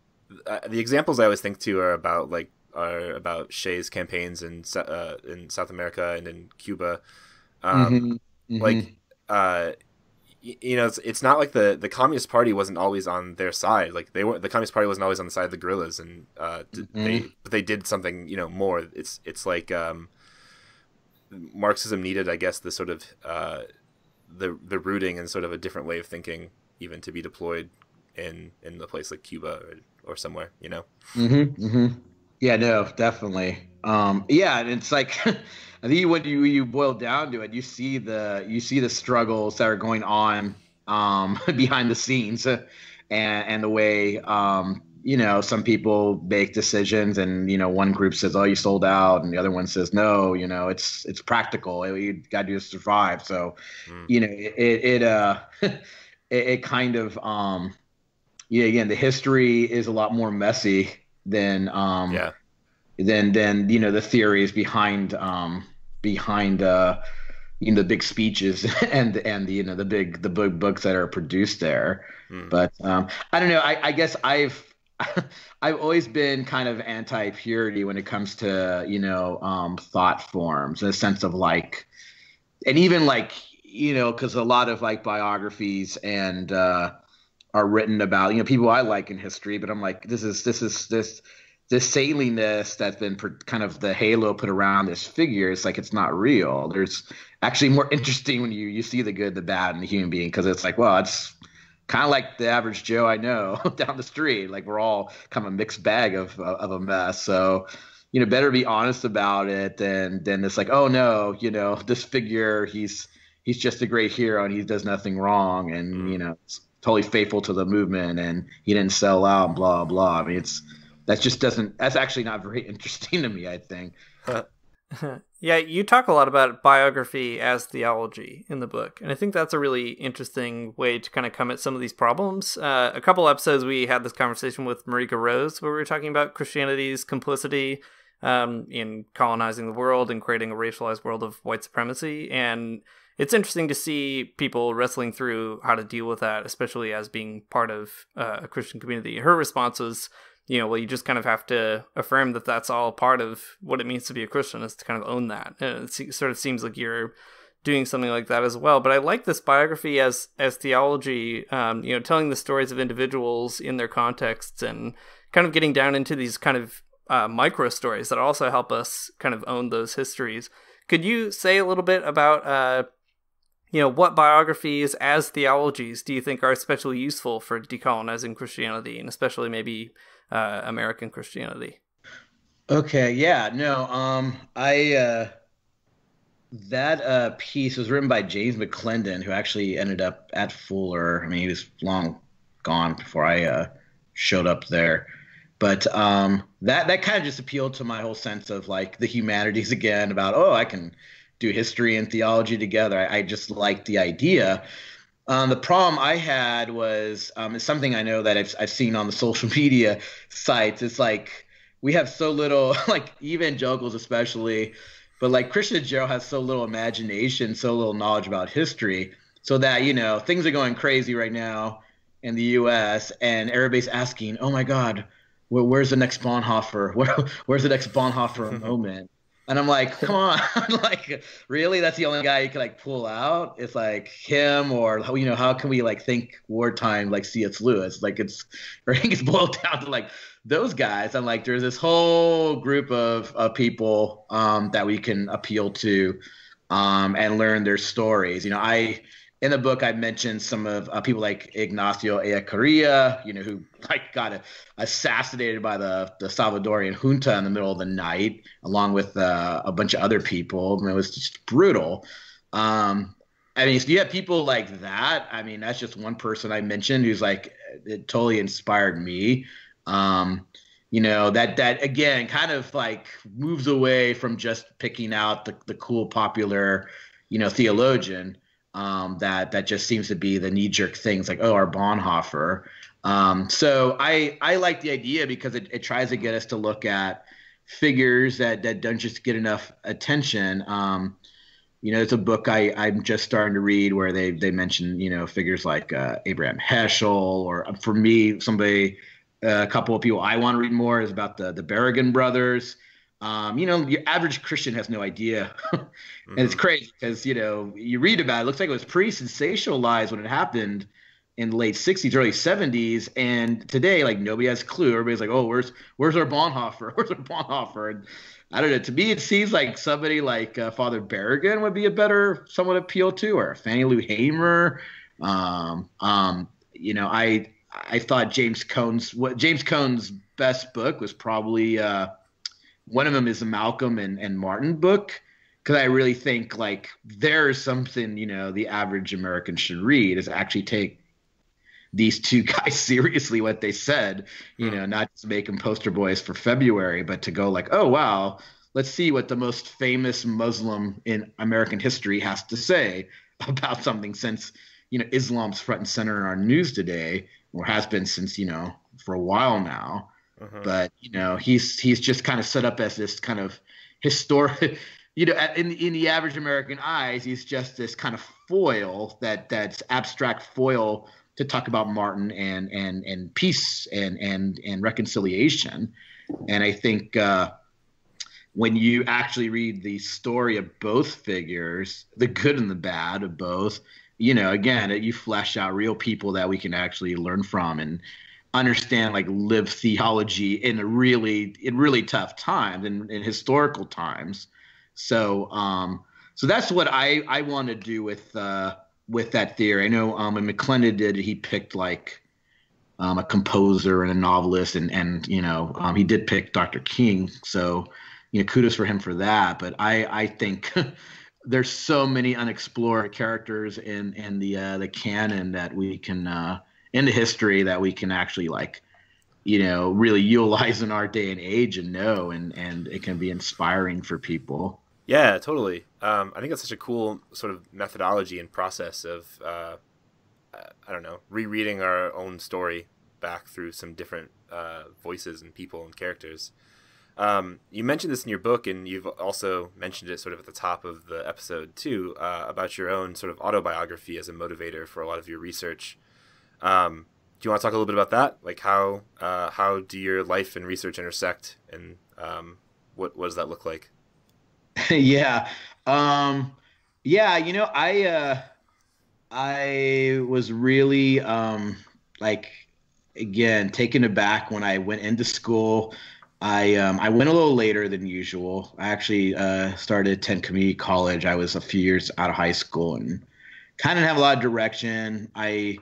uh, the examples I always think to are about like are about Che's campaigns in uh, in South America and in Cuba. Um, mm-hmm. Mm-hmm. Like, uh, you know, it's, it's not like the, the Communist Party wasn't always on their side. Like they were, the Communist Party wasn't always on the side of the guerrillas, and uh, mm-hmm. they but they did something you know more. It's it's like um, Marxism needed, I guess, the sort of uh, the the rooting and sort of a different way of thinking, even to be deployed in in a place like Cuba or, or somewhere. You know. Mm-hmm. Mm-hmm. Yeah, no, definitely. Um, yeah, and it's like [LAUGHS] I think when you you boil down to it, you see the you see the struggles that are going on um, [LAUGHS] behind the scenes, uh, and and the way um, you know some people make decisions, and you know one group says, "Oh, you sold out," and the other one says, "No, you know it's it's practical. You got to survive." So, mm. you know, it it uh [LAUGHS] it, it kind of um yeah again the history is a lot more messy than um yeah. than than you know the theories behind um behind uh you know the big speeches [LAUGHS] and and the you know the big the big books that are produced there. Hmm. but um i don't know. I i guess i've [LAUGHS] I've always been kind of anti purity when it comes to, you know, um, thought forms in a sense of like, and even like, you know, because a lot of like biographies and uh, are written about you know people I like in history, but I'm like this is this is this this saintliness that's been kind of the halo put around this figure. It's like it's not real. There's actually more [LAUGHS] interesting when you you see the good, the bad, and the human being because it's like well, it's kind of like the average Joe I know [LAUGHS] down the street. Like we're all kind of a mixed bag of of a mess. So you know, better be honest about it than than this like oh no, you know, [LAUGHS] this figure he's he's just a great hero and he does nothing wrong and mm. you know totally faithful to the movement and he didn't sell out, blah blah. I mean, it's that just doesn't. That's actually not very [LAUGHS] interesting to me. I think. [LAUGHS] Yeah, you talk a lot about biography as theology in the book, and I think that's a really interesting way to kind of come at some of these problems. Uh, a couple episodes we had this conversation with Marika Rose, where we were talking about Christianity's complicity um, in colonizing the world and creating a racialized world of white supremacy, and it's interesting to see people wrestling through how to deal with that, especially as being part of uh, a Christian community. Her response was you know, well, you just kind of have to affirm that that's all part of what it means to be a Christian is to kind of own that. And it sort of seems like you're doing something like that as well. But I like this biography as as theology, um, you know, telling the stories of individuals in their contexts and kind of getting down into these kind of uh, micro stories that also help us kind of own those histories. Could you say a little bit about, uh, you know, what biographies as theologies do you think are especially useful for decolonizing Christianity, and especially maybe uh, American Christianity. Okay, yeah, no, um, I uh, that uh, piece was written by James McClendon, who actually ended up at Fuller. I mean, he was long gone before I uh, showed up there, but um, that that kind of just appealed to my whole sense of like the humanities again. About oh, I can do history and theology together. I, I just liked the idea. Um, the problem I had was um, it's something I know that I've, I've seen on the social [LAUGHS] media sites. It's like we have so little, [LAUGHS] like evangelicals especially, but like Christian Gerald has so little imagination, so little knowledge about history, so that you know things are going crazy right now in the U.S. and everybody's asking, "Oh my God, [LAUGHS] where, where's the next Bonhoeffer? Where, where's the next Bonhoeffer moment?" And I'm like, come on, [LAUGHS] like really? That's the only guy you can like pull out. It's like him, or you know, how can we like think wartime like C.S. Lewis? Like it's, I think it's boiled [LAUGHS] down to like those guys. And like there's this whole group of, of people um, that we can appeal to um, and learn their stories. You know, I in the book, I mentioned some of uh, people like Ignacio Ellacuría, you know, who like got assassinated by the, the Salvadorian junta in the middle of the night, along with uh, a bunch of other people. I mean, it was just brutal. Um, I mean, so you have people like that. I mean, that's just one person I mentioned who's like, it totally inspired me. Um, you know, that, that again, kind of like moves away from just picking out the, the cool, popular, you know, theologian um, that that just seems to be the knee jerk things like oh our Bonhoeffer. Um, so I I like the idea because it, it tries to get us to look at figures that that don't just get enough attention. Um, you know, it's a book I I'm just starting to read where they they mention you know figures like uh, Abraham Heschel or for me somebody a couple of people I want to read more is about the the Berrigan brothers. Um, you know, your average Christian has no idea, [LAUGHS] and mm-hmm. it's crazy because you know you read about it. it. Looks like it was pretty sensationalized when it happened in the late '60s, early '70s, and today like nobody has a clue. Everybody's like, "Oh, where's where's our Bonhoeffer? [LAUGHS] Where's our Bonhoeffer?" And I don't know. To me, it seems like somebody like uh, Father Berrigan would be a better someone to appeal to, or Fannie Lou Hamer. Um, um, you know, I I thought James Cone's what James Cone's best book was probably. Uh, one of them is a Malcolm and, and Martin book because I really think like there's something you know the average American should read is actually take these two [LAUGHS] guys seriously what they said you hmm. know not just make them poster boys for February but to go like oh wow let's see what the most famous Muslim in American history has to say [LAUGHS] about something since you know Islam's front and center in our news today or has been since you know for a while now uh-huh. But you know, he's he's just kind of set up as this kind of historic. [LAUGHS] You know, in in the average American eyes, he's just this kind of foil that that's abstract foil to talk about Martin and and and peace and and and reconciliation. And I think uh, when you actually read the story of both figures, the good and the bad of both, you know, again, you flesh out real people that we can actually learn from and understand like live theology in a really in really tough times in, in historical times. So um so that's what i i want to do with uh with that theory. I know um when mcclendon did he picked like um, a composer and a novelist and and you know um, he did pick dr king. So you know kudos for him for that. But i i think [LAUGHS] there's so many unexplored characters in in the uh the canon that we can uh into history that we can actually like you know really [LAUGHS] utilize in our day and age and know and and it can be inspiring for people Yeah, totally. Um, I think that's such a cool sort of methodology and process of, uh, I don't know, rereading our own story back through some different uh, voices and people and characters. Um, you mentioned this in your book, and you've also mentioned it sort of at the top of the episode too uh, about your own sort of autobiography as a motivator for a lot of your research. Um, do you want to talk a little bit about that? Like how uh, how do your life and research intersect, and um, what what does that look like? [LAUGHS] yeah. Um, yeah, you know, I uh, I was really um, like again taken aback when I went into school. I um, I went a little later than usual. I actually uh, started at 10 community college. I was a few years out of high school and kind of have a lot of direction. I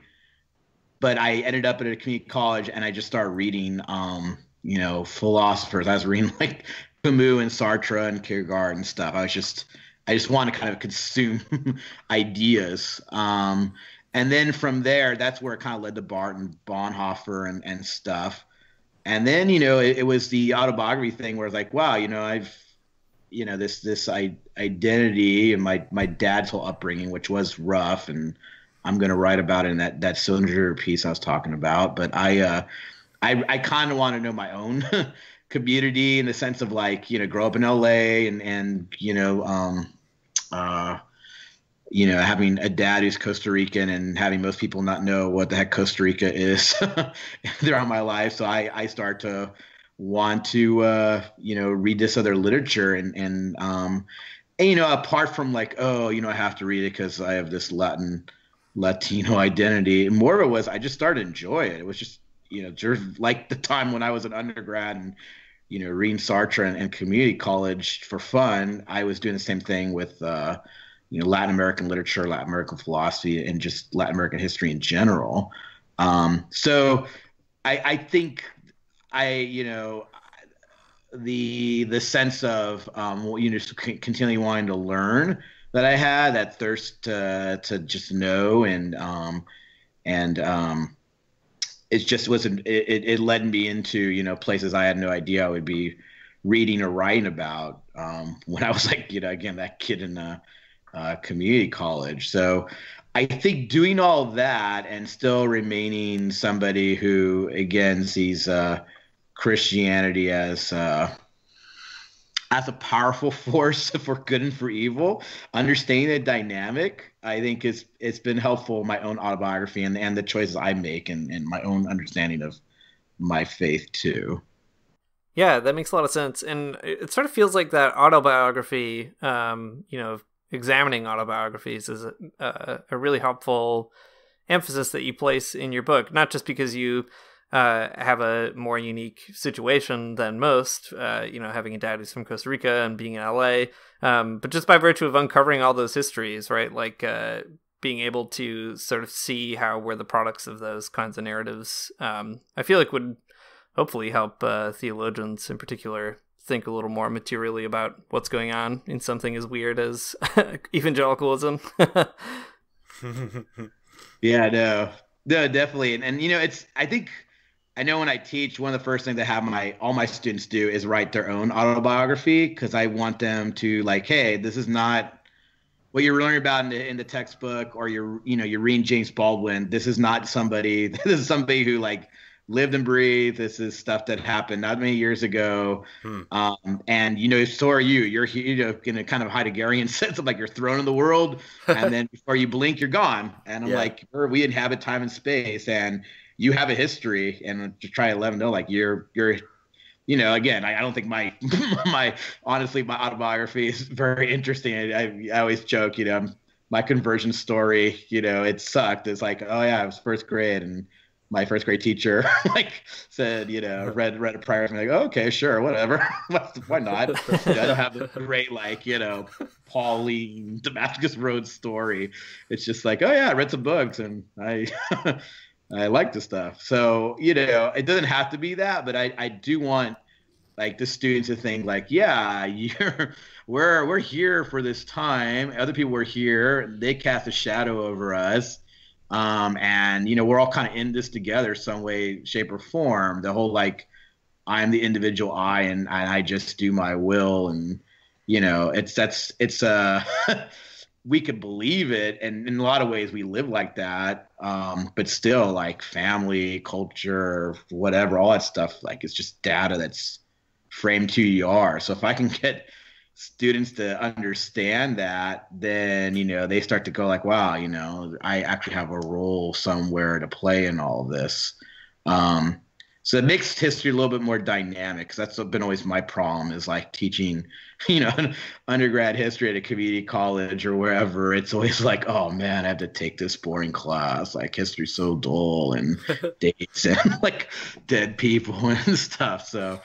but I ended up at a community college and I just started reading um, you know, philosophers. I was reading [LAUGHS] like Camus and Sartre and Kierkegaard and stuff. I was just I just want to kind of consume [LAUGHS] ideas. Um, and then from there, that's where it kind of led to Barth and Bonhoeffer and, and stuff. And then, you know, it, it was the autobiography thing where it's like, wow, you know, I've, you know, this this I, identity and my my dad's whole upbringing, which was rough, and I'm going to write about it in that that cylinder piece I was talking about. But I, uh, I, I kind of want to know my own [LAUGHS] community in the sense of like you know grow up in LA and and you know um uh you know having a dad who's Costa Rican and having most people not know what the heck Costa Rica is [LAUGHS] throughout my life so I I start to want to uh you know read this other literature and and um and, you know apart from like oh you know I have to read it because I have this Latin Latino identity more of it was I just started to enjoy it it was just you know, just like the time when I was an undergrad and, you know, reading Sartre and, and community college for fun, I was doing the same thing with, uh, you know, Latin American literature, Latin American philosophy, and just Latin American history in general. Um, so I, I think I, you know, the the sense of um, you know continually wanting to learn that I had, that thirst to to just know and um, and um, it just wasn't it, it led me into you know places i had no idea i would be reading or writing about um, [LAUGHS] when i was like you know again that kid in a uh, community college. So i think doing all that and still remaining somebody who again sees uh, christianity as uh, as a powerful [LAUGHS] force for good and for evil. Understanding the dynamic, I think is it's been helpful in my own autobiography and, and the choices I make and, and my own understanding of my faith too. Yeah, that makes a lot of sense. And it sort of feels like that autobiography, um, you know, examining autobiographies is a, a really helpful emphasis that you place in your book, not just because you uh, have a more unique situation than most, uh, you know, having a dad who's from Costa Rica and being in LA. Um, but just by virtue of uncovering all those histories, right? Like uh, being able to sort of see how we're the products of those kinds of narratives, um, I feel like would hopefully help uh, theologians in particular think a little more materially about what's going on in something as weird as [LAUGHS] evangelicalism. [LAUGHS] [LAUGHS] yeah, no, no, definitely, and and you know, it's I think I know when I teach, one of the first things I have my all my students do is write their own autobiography because I want them to like, hey, this is not what you're learning about in the, in the textbook or you're you know you're reading James Baldwin. This is not somebody. [LAUGHS] This is somebody who like lived and breathed. This is stuff that happened not many years ago. Hmm. Um, and you know, so are you. You're you know in a kind of Heideggerian [LAUGHS] sense of like you're thrown in the world, and [LAUGHS] then before you blink, you're gone. And I'm yeah. like, we inhabit time and space, and you have a history and to try to let them know like you're you're you know again I, I don't think my [LAUGHS] my honestly my autobiography is very interesting I, I, always joke you know my conversion story you know it sucked it's like oh yeah I was first grade and my first grade teacher [LAUGHS] like said, you know, read read a prior I'm like, oh, okay, sure, whatever. [LAUGHS] Why not? You know, I don't have the great like, you know, Pauline Damascus Road story. It's just like, oh yeah, I read some books and I I like the stuff. So, you know, it doesn't have to be that, but I, I do want like the students to think like, yeah, [LAUGHS] you're we're we're here for this time. Other people were here. They cast a shadow over us. Um, and you know, we're all kind of in this together some way, shape, or form. The whole like I'm the individual I and, and I just do my will and you know, it's that's it's uh [LAUGHS] we could believe it. And in a lot of ways we live like that. Um, but still like family culture whatever all that stuff like it's just data that's framed who you are. So if i can [LAUGHS] get students to understand that then you know they start to go like wow you know i actually have a role somewhere to play in all this. Um, so it makes history a little bit more dynamic. Cause that's been always my problem is like teaching, [LAUGHS] you know, undergrad history at a community college or wherever. It's always like, oh man, I have to take this boring class. Like history's so dull and [LAUGHS] dates and like dead people [LAUGHS] and stuff. So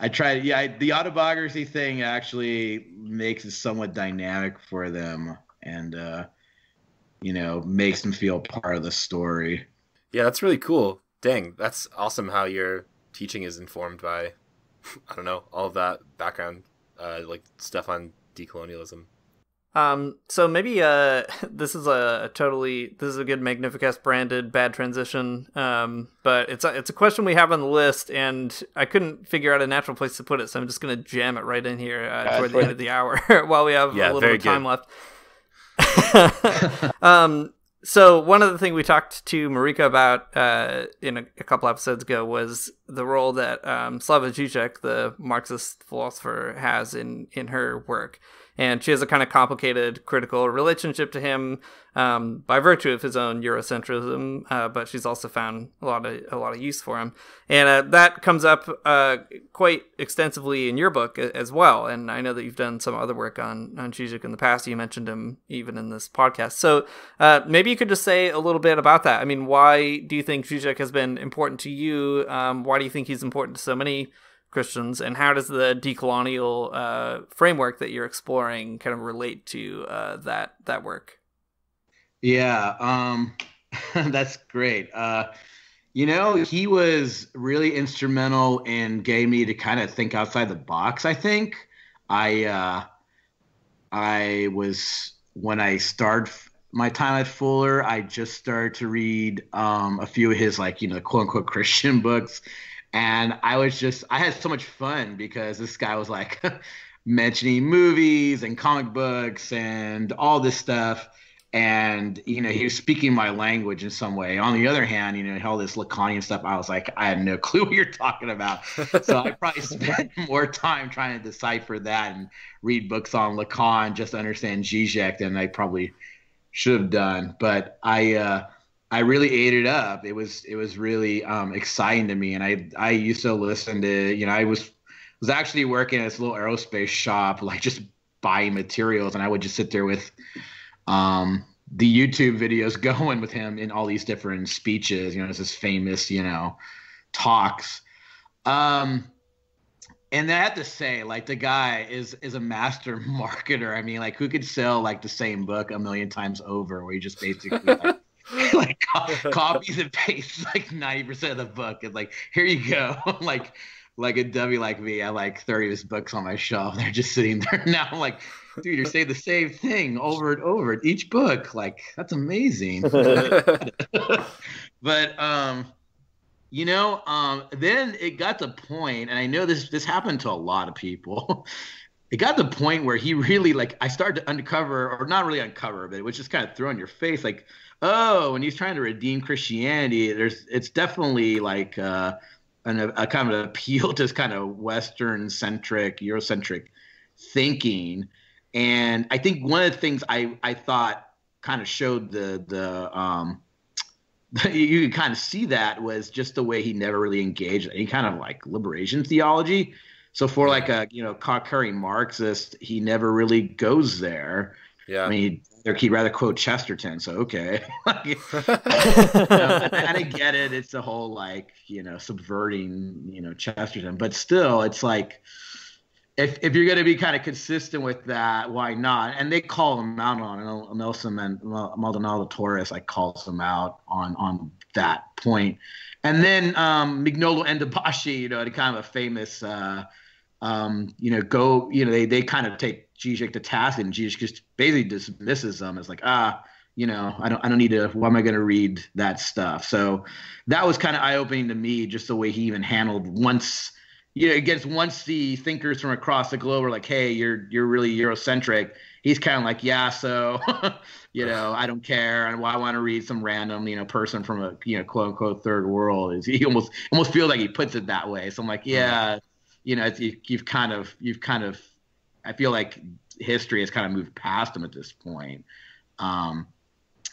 I tried. Yeah, I, the autobiography thing actually makes it somewhat dynamic for them and, uh, you know, makes them feel part of the story. Yeah, that's really cool dang, that's awesome how your teaching is informed by, [LAUGHS] I don't know, all of that background, uh, like stuff on decolonialism. Um, so maybe uh, [LAUGHS] this is a, totally this is a good Magnificast branded bad transition. Um, but it's a, it's a question we have on the list, and I couldn't figure out a natural place to put it, so I'm just gonna jam it right in here uh, toward the end of the [LAUGHS] hour while we have yeah, a little bit of time good. left. um, so one of the things we talked to Marika about uh, in a, a, couple episodes ago was the role that um, Slavoj Žižek, the Marxist philosopher, has in in her work and she has a kind of complicated critical relationship to him um, by virtue of his own Eurocentrism, uh, but she's also found a lot of a lot of use for him, and uh, that comes up uh, quite extensively in your book as well. And I know that you've done some other work on on Zizek in the past. You mentioned him even in this podcast, so uh, maybe you could just say a little bit about that. I mean, why do you think Zizek has been important to you? Um, why do you think he's important to so many? Christians, and how does the decolonial uh, framework that you're exploring kind of relate to uh, that that work? Yeah, um, [LAUGHS] that's great. Uh, you know, he was really instrumental in getting me to kind of think outside the box. I think I uh, I was when I started my time at Fuller, I just started to read um, a few of his like you know quote unquote Christian [LAUGHS] books and I was just I had so much fun because this guy was like [LAUGHS] mentioning movies and comic books and all this stuff. And you know he was speaking my language in some way. On the other hand you know all this lacanian stuff. I was like i had no [LAUGHS] clue what you're talking about. So i probably [LAUGHS] spent more time trying to decipher that and read books on lacan just to understand zizek than i probably should have done. But i uh I really ate it up. It was it was really um, exciting to me, and I I used to listen to you know I was was actually working at this little aerospace shop, like just buying materials, and I would just sit there with um, the YouTube videos [LAUGHS] going with him in all these different speeches. You know, it's his famous you know talks. Um, and I have to say, like the guy is is a master [LAUGHS] marketer. I mean, like who could sell like the same book a million times over, where he just basically like [LAUGHS] like [LAUGHS] co- copies and pastes like 90% of the book and like here you go [LAUGHS] like like a dummy like me, I have like 30 of his books on my shelf. They're just sitting there now. I'm like, dude, you're saying the same thing over and over at each book. Like, that's amazing. but um, you know, um, then it got the point, and I know this this happened to a lot of people. it got the point where he really like I started to uncover, or not really uncover, but it was just kind of thrown in your face, like oh, when he's trying to redeem Christianity, there's it's definitely like uh, an, a kind of [LAUGHS] appeal to kind of Western centric, Eurocentric thinking. And I think one of the things I, I thought kind of showed the the um, [LAUGHS] you could kind of see that was just the way he never really engaged any kind of like liberation theology. So for like a you know carrying Marxist, he never really goes there. Yeah. I mean, he'd rather quote Chesterton. So okay, [LAUGHS] you know, and [LAUGHS] I get it. It's the whole like you know subverting you know Chesterton, but still, it's like if if you're going to be kind of consistent with that, why not? And they call him out on it. Nelson and Maldonado Torres like calls him out on on that point. And then um, Mignolo and Dabashi, you know, kind of a famous, uh, um, you know, go, you know, they they kind of take Zizek to task, and Zizek just basically dismisses them as like, ah, you know, I don't, I don't need to. Why am I going to read that stuff? So that was kind of eye opening to me, just the way he even handled once, you know, against once the thinkers from across the globe are like, hey, you're you're really Eurocentric. He's kind of like, yeah, so [LAUGHS] you know, I don't care, and why I want to read some random, you know, person from a you know quote unquote third world. Is [LAUGHS] he almost almost feels like he puts it that way. So I'm like, yeah, you know, you, you've kind of you've kind of, I feel like history has kind of moved past him at this point. Um,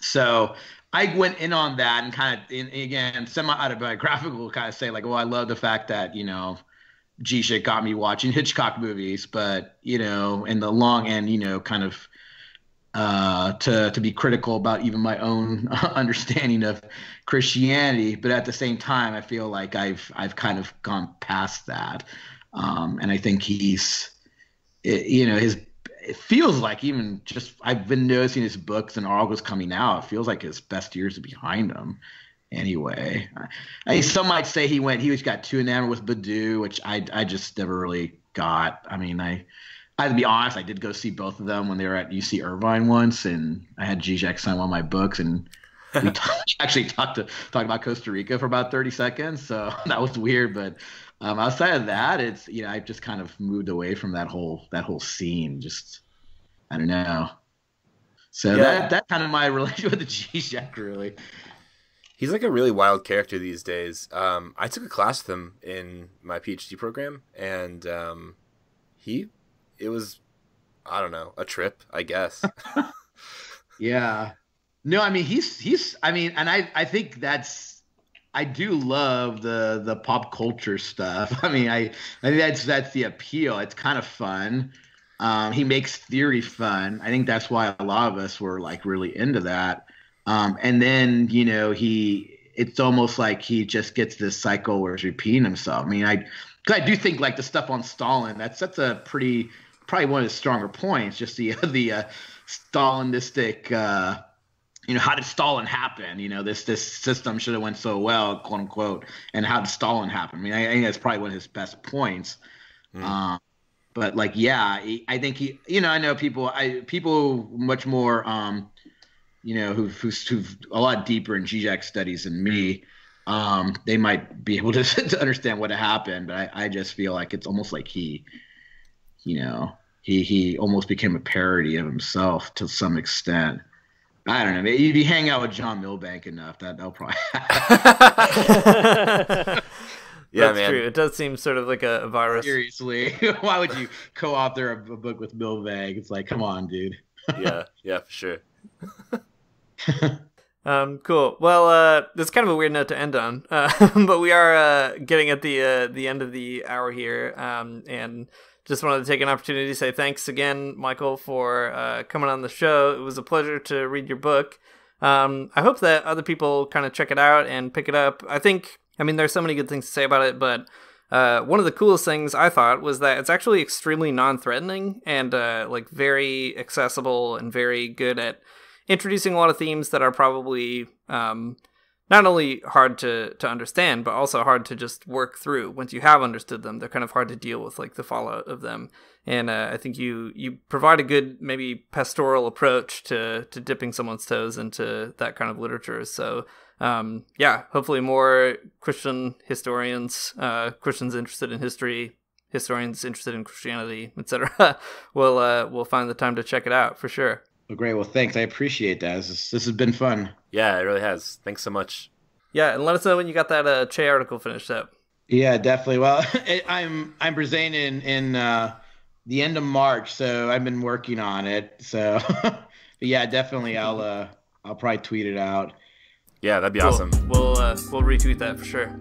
so I went in on that and kind of, in, again, semi autobiographical, kind of say like, well, I love the fact that you know, Zizek got me watching Hitchcock movies, but you know, in the long end, you know, kind of uh, to to be critical about even my own [LAUGHS] understanding of Christianity, but at the same time, I feel like I've I've kind of gone past that, um, and I think he's, it, you know, his it feels like even just I've been noticing his books and all articles coming out. It feels like his best years are behind him. Anyway, I mean, some might say he went. He was got too enamored with Badiou, which I I just never really got. I mean, I I have to be honest. I did go see both of them when they were at UC Irvine once, and I had Zizek sign one of my books, and we [LAUGHS] actually talked to talk about Costa Rica for about thirty seconds. So [LAUGHS] that was weird, but um, outside of that, it's you know I've just kind of moved away from that whole that whole scene. Just I don't know. So yeah. that that kind of my [LAUGHS] relationship with the Zizek really. He's like a really wild character these days. Um, I took a class with him in my PhD program, and um, he, it was, I don't know, a trip, I guess. [LAUGHS] [LAUGHS] yeah. No, I mean he's he's. I mean, and I I think that's I do love the the pop culture stuff. [LAUGHS] I mean, I I think that's that's the appeal. It's kind of fun. Um, he makes theory fun. I think that's why a lot of us were like really into that. Um, and then you know he, it's almost like he just gets this cycle where he's repeating himself. I mean, I because I do think like the stuff on Stalin. That's that's a pretty probably one of the stronger points. Just the [LAUGHS] the uh, Stalinistic. Uh, you know, how did Stalin happen? You know, this this system should have went so well, quote unquote. And how did Stalin happen? I mean, I, I think that's probably one of his best points. Mm. Um, but like, yeah, he, I think he, you know, I know people, I people much more, um, you know, who've, who've, who've a lot deeper in Zizek studies than me. Um, they might be able to, [LAUGHS] to understand what happened, but I, I just feel like it's almost like he, you know, he he almost became a parody of himself to some extent. I don't know. Maybe if you hang out with John Milbank enough, that that'll probably. [LAUGHS] yeah, That's man. true. It does seem sort of like a, a virus. Seriously, [LAUGHS] why would you co-author a, a book with Milbank? It's like, come on, dude. [LAUGHS] yeah, yeah, for sure. um, cool. Well, uh, that's kind of a weird note to end on, uh, but we are uh, getting at the uh, the end of the hour here, um, and just wanted to take an opportunity to say thanks again, Michael, for uh, coming on the show. It was a pleasure to read your book. Um, I hope that other people kind of check it out and pick it up. I think, I mean, there's so many good things to say about it, but uh, one of the coolest things I thought was that it's actually extremely non-threatening and uh, like very accessible and very good at introducing a lot of themes that are probably um, not only hard to to understand but also hard to just work through. Once you have understood them they're kind of hard to deal with like the fallout of them. And uh, i think you you provide a good maybe pastoral approach to to dipping someone's toes into that kind of literature. So um, yeah hopefully more christian historians uh, christians interested in history historians interested in christianity etc [LAUGHS] will uh, will find the time to check it out for sure well, great. Well, thanks. I appreciate that. This, this has been fun. Yeah, it really has. Thanks so much. Yeah, and let us know when you got that uh, Che article finished up. Yeah, definitely. Well, [LAUGHS] I'm I'm presenting in in uh, the end of March, so I've been working on it. So, [LAUGHS] yeah, definitely. [LAUGHS] I'll uh, I'll probably tweet it out. Yeah, that'd be cool. awesome. We'll uh, we'll retweet that for sure.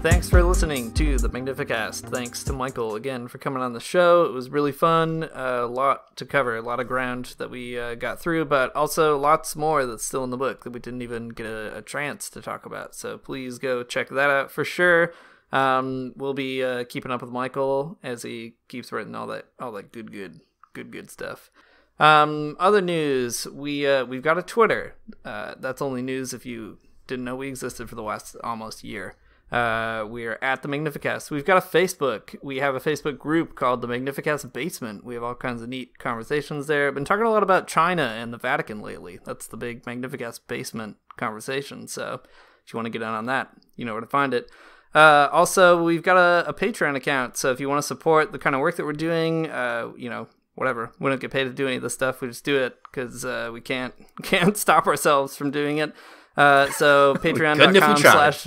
Thanks for listening to the Magnificast. Thanks to Michael again for coming on the show. It was really fun. A lot to cover, a lot of ground that we uh, got through, but also lots more that's still in the book that we didn't even get a, a chance to talk about. So please go check that out for sure. Um, we'll be uh, keeping up with Michael as he keeps writing all that all that good good good good stuff. Um, other news, we uh, we've got a Twitter. Uh, that's only news if you didn't know we existed for the last almost year. Uh, we're at the Magnificast. We've got a Facebook. We have a Facebook group called the Magnificast Basement. We have all kinds of neat conversations there. I've Been talking a lot about China and the Vatican lately. That's the big Magnificast Basement conversation. So if you want to get in on that, you know where to find it. Uh, also, we've got a, a, Patreon account, so if you want to support the kind of work that we're doing, uh, you know, whatever, we don't get paid to do any of this stuff. We just do it because uh, we can't [LAUGHS] can't stop ourselves from doing it. Uh, so [LAUGHS] patreon.com slash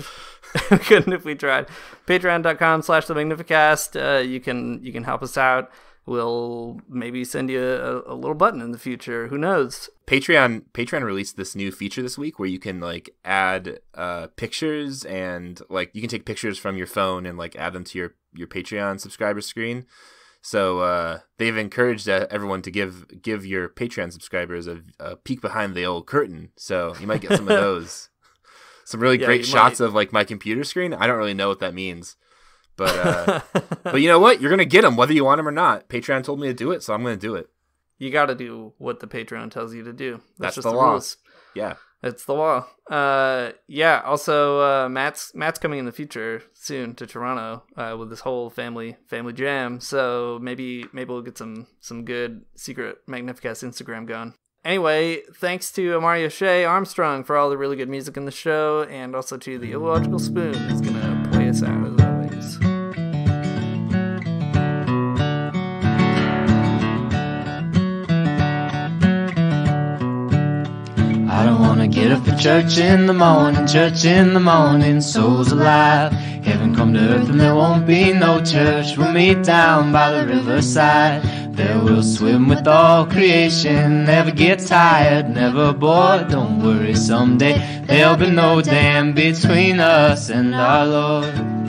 [LAUGHS] couldn't if we tried. Patreon.com slash the Magnificast. Uh, you can you can help us out. We'll maybe send you a, a, little button in the future. Who knows? Patreon Patreon released this new feature this week where you can like add uh, pictures and like you can take pictures from your phone and like add them to your your Patreon subscriber screen. So uh, they've encouraged uh, everyone to give give your Patreon subscribers a, a, peek behind the old curtain. So you might get some of [LAUGHS] those. Some really yeah, great shots might. of like my computer screen. I don't really know what that means, but uh, [LAUGHS] but you know what? You're gonna get them whether you want them or not. Patreon told me to do it, so I'm gonna do it. You got to do what the Patreon tells you to do. That's, That's just the, the law. Rules. Yeah. It's the law. Uh, yeah. Also, uh, Matt's Matt's coming in the future soon to Toronto uh, with this whole family family jam. So maybe maybe we'll get some some good secret Magnificast Instagram going. Anyway, thanks to Amaryah Shea Armstrong for all the really good music in the show, and also to the Illogical Spoon who's gonna play us out get up for church in the morning, church in the morning, souls alive. Heaven come to earth and there won't be no church. We'll meet down by the riverside. There we'll swim with all creation, never get tired, never bored. Don't worry, someday there'll be no dam between us and our Lord.